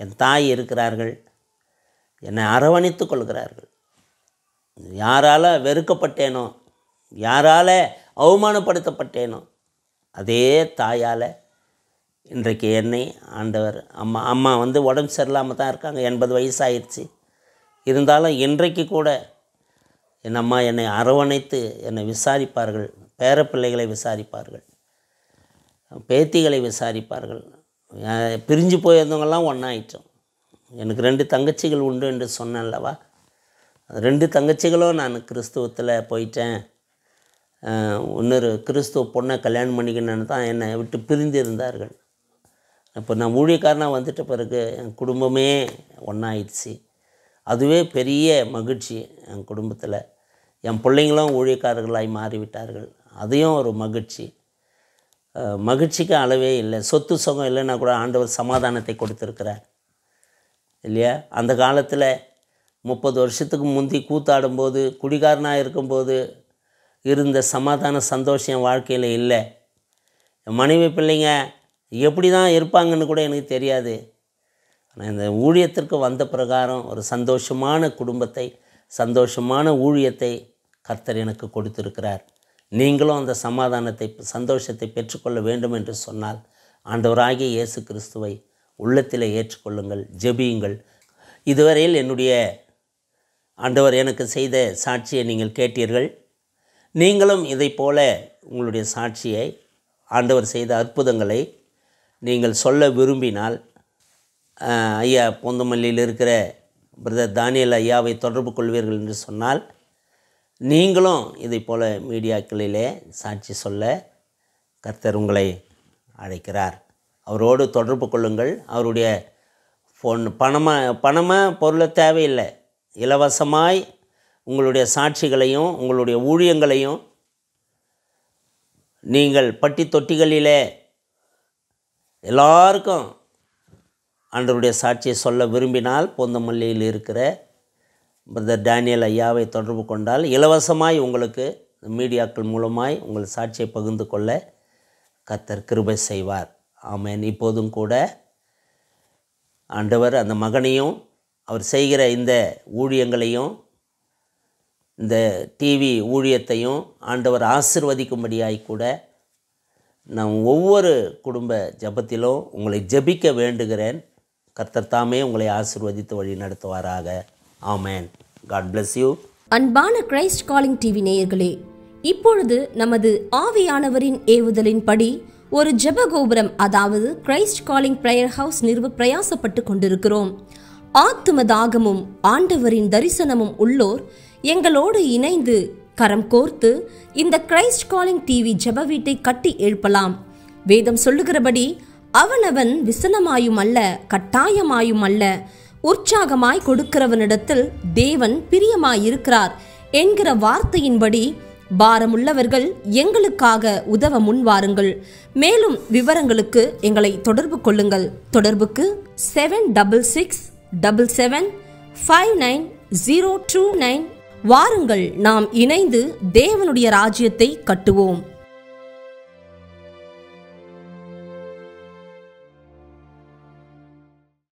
[SPEAKER 1] என் தாய் இருக்கிறார்கள் என்னை அரவணைத்து கொள்கிறார்கள் யாரால் வெறுக்கப்பட்டேனோ யாரால் அவமானப்படுத்தப்பட்டேனோ அதே தாயால் இன்றைக்கு என்னை ஆண்டவர் அம்மா அம்மா வந்து உடம்பு சரியில்லாமல் தான் இருக்காங்க எண்பது வயசு ஆயிடுச்சு இருந்தாலும் இன்றைக்கு கூட என் அம்மா என்னை அரவணைத்து என்னை விசாரிப்பார்கள் பேர பிள்ளைகளை விசாரிப்பார்கள் பேத்திகளை விசாரிப்பார்கள் பிரிஞ்சு போயிருந்தவங்கெல்லாம் ஒன்றாயிட்டோம் எனக்கு ரெண்டு தங்கச்சிகள் உண்டு என்று சொன்னேன்லவா ரெண்டு தங்கச்சிகளும் நான் கிறிஸ்துவத்தில் போயிட்டேன் இன்னொரு கிறிஸ்துவ பொண்ணை கல்யாணம் பண்ணிக்கணுன்னு தான் என்னை விட்டு பிரிந்திருந்தார்கள் இப்போ நான் ஊழியக்காரனாக வந்துட்ட பிறகு என் குடும்பமே ஒன்றாயிடுச்சு அதுவே பெரிய மகிழ்ச்சி என் குடும்பத்தில் என் பிள்ளைங்களும் ஊழியக்காரர்களாய் மாறிவிட்டார்கள் அதையும் ஒரு மகிழ்ச்சி மகிழ்ச்சிக்கு அளவே இல்லை சொத்து சுகம் இல்லைன்னா கூட ஆண்டவர் சமாதானத்தை கொடுத்துருக்கிறார் இல்லையா அந்த காலத்தில் முப்பது வருஷத்துக்கு முந்தி கூத்தாடும்போது குடிகாரனாக இருக்கும்போது இருந்த சமாதான சந்தோஷம் என் வாழ்க்கையில் இல்லை என் மனைவி பிள்ளைங்க எப்படி தான் இருப்பாங்கன்னு கூட எனக்கு தெரியாது ஆனால் இந்த ஊழியத்திற்கு வந்த பிரகாரம் ஒரு சந்தோஷமான குடும்பத்தை சந்தோஷமான ஊழியத்தை கர்த்தர் எனக்கு கொடுத்திருக்கிறார் நீங்களும் அந்த சமாதானத்தை சந்தோஷத்தை பெற்றுக்கொள்ள வேண்டும் என்று சொன்னால் ஆண்டவராகிய இயேசு கிறிஸ்துவை உள்ளத்தில் ஏற்றுக்கொள்ளுங்கள் ஜெபியுங்கள் இதுவரையில் என்னுடைய ஆண்டவர் எனக்கு செய்த சாட்சியை நீங்கள் கேட்டீர்கள் நீங்களும் இதை போல உங்களுடைய சாட்சியை ஆண்டவர் செய்த அற்புதங்களை நீங்கள் சொல்ல விரும்பினால் ஐயா பொந்தமல்லியில் இருக்கிற பிரதர் தானியல் ஐயாவை தொடர்பு கொள்வீர்கள் என்று சொன்னால் நீங்களும் இதை போல் மீடியாக்களிலே சாட்சி சொல்ல கர்த்தர் உங்களை அழைக்கிறார் அவரோடு தொடர்பு கொள்ளுங்கள் அவருடைய ஃபோன் பணமாக பணமாக பொருளை தேவையில்லை இலவசமாய் உங்களுடைய சாட்சிகளையும் உங்களுடைய ஊழியங்களையும் நீங்கள் பட்டி தொட்டிகளிலே எல்லாருக்கும் அன்றருடைய சாட்சியை சொல்ல விரும்பினால் பொந்தமல்லியில் இருக்கிற பிரதர் டேனியல் ஐயாவை தொடர்பு கொண்டால் இலவசமாய் உங்களுக்கு மீடியாக்கள் மூலமாய் உங்கள் சாட்சியை பகிர்ந்து கொள்ள கத்தர் கிருபை செய்வார் ஆமேன் இப்போதும் கூட ஆண்டவர் அந்த மகனையும் அவர் செய்கிற இந்த ஊழியங்களையும் இந்த டிவி ஊழியத்தையும் ஆண்டவர் ஆசிர்வதிக்கும்படியாய் கூட நான் ஒவ்வொரு குடும்ப ஜபத்திலும் உங்களை ஜபிக்க வேண்டுகிறேன் கர்த்தர் தாமே உங்களை ஆசிர்வதித்து வழி நடத்துவாராக ஆமேன் காட் பிளஸ் யூ அன்பான கிரைஸ்ட் காலிங் டிவி நேயர்களே இப்பொழுது நமது ஆவியானவரின் ஏவுதலின் படி ஒரு ஜெப கோபுரம் அதாவது கிரைஸ்ட் காலிங் பிரேயர் ஹவுஸ் நிறுவ பிரயாசப்பட்டு கொண்டிருக்கிறோம் ஆத்தும தாகமும் ஆண்டவரின் தரிசனமும் உள்ளோர் எங்களோடு இணைந்து கரம் கோர்த்து இந்த கிரைஸ்ட் காலிங் டிவி ஜெப வீட்டை கட்டி எழுப்பலாம் வேதம் சொல்லுகிறபடி அவனவன் விசனமாயும் அல்ல கட்டாயமாயும் அல்ல உற்சாகமாய் கொடுக்கிறவனிடத்தில் தேவன் பிரியமாயிருக்கிறார் என்கிற வார்த்தையின்படி பாரமுள்ளவர்கள் எங்களுக்காக உதவ முன்வாருங்கள் மேலும் விவரங்களுக்கு எங்களை தொடர்பு கொள்ளுங்கள் தொடர்புக்கு seven double six double seven five nine zero two nine வாருங்கள் நாம் இணைந்து தேவனுடைய ராஜ்யத்தை கட்டுவோம்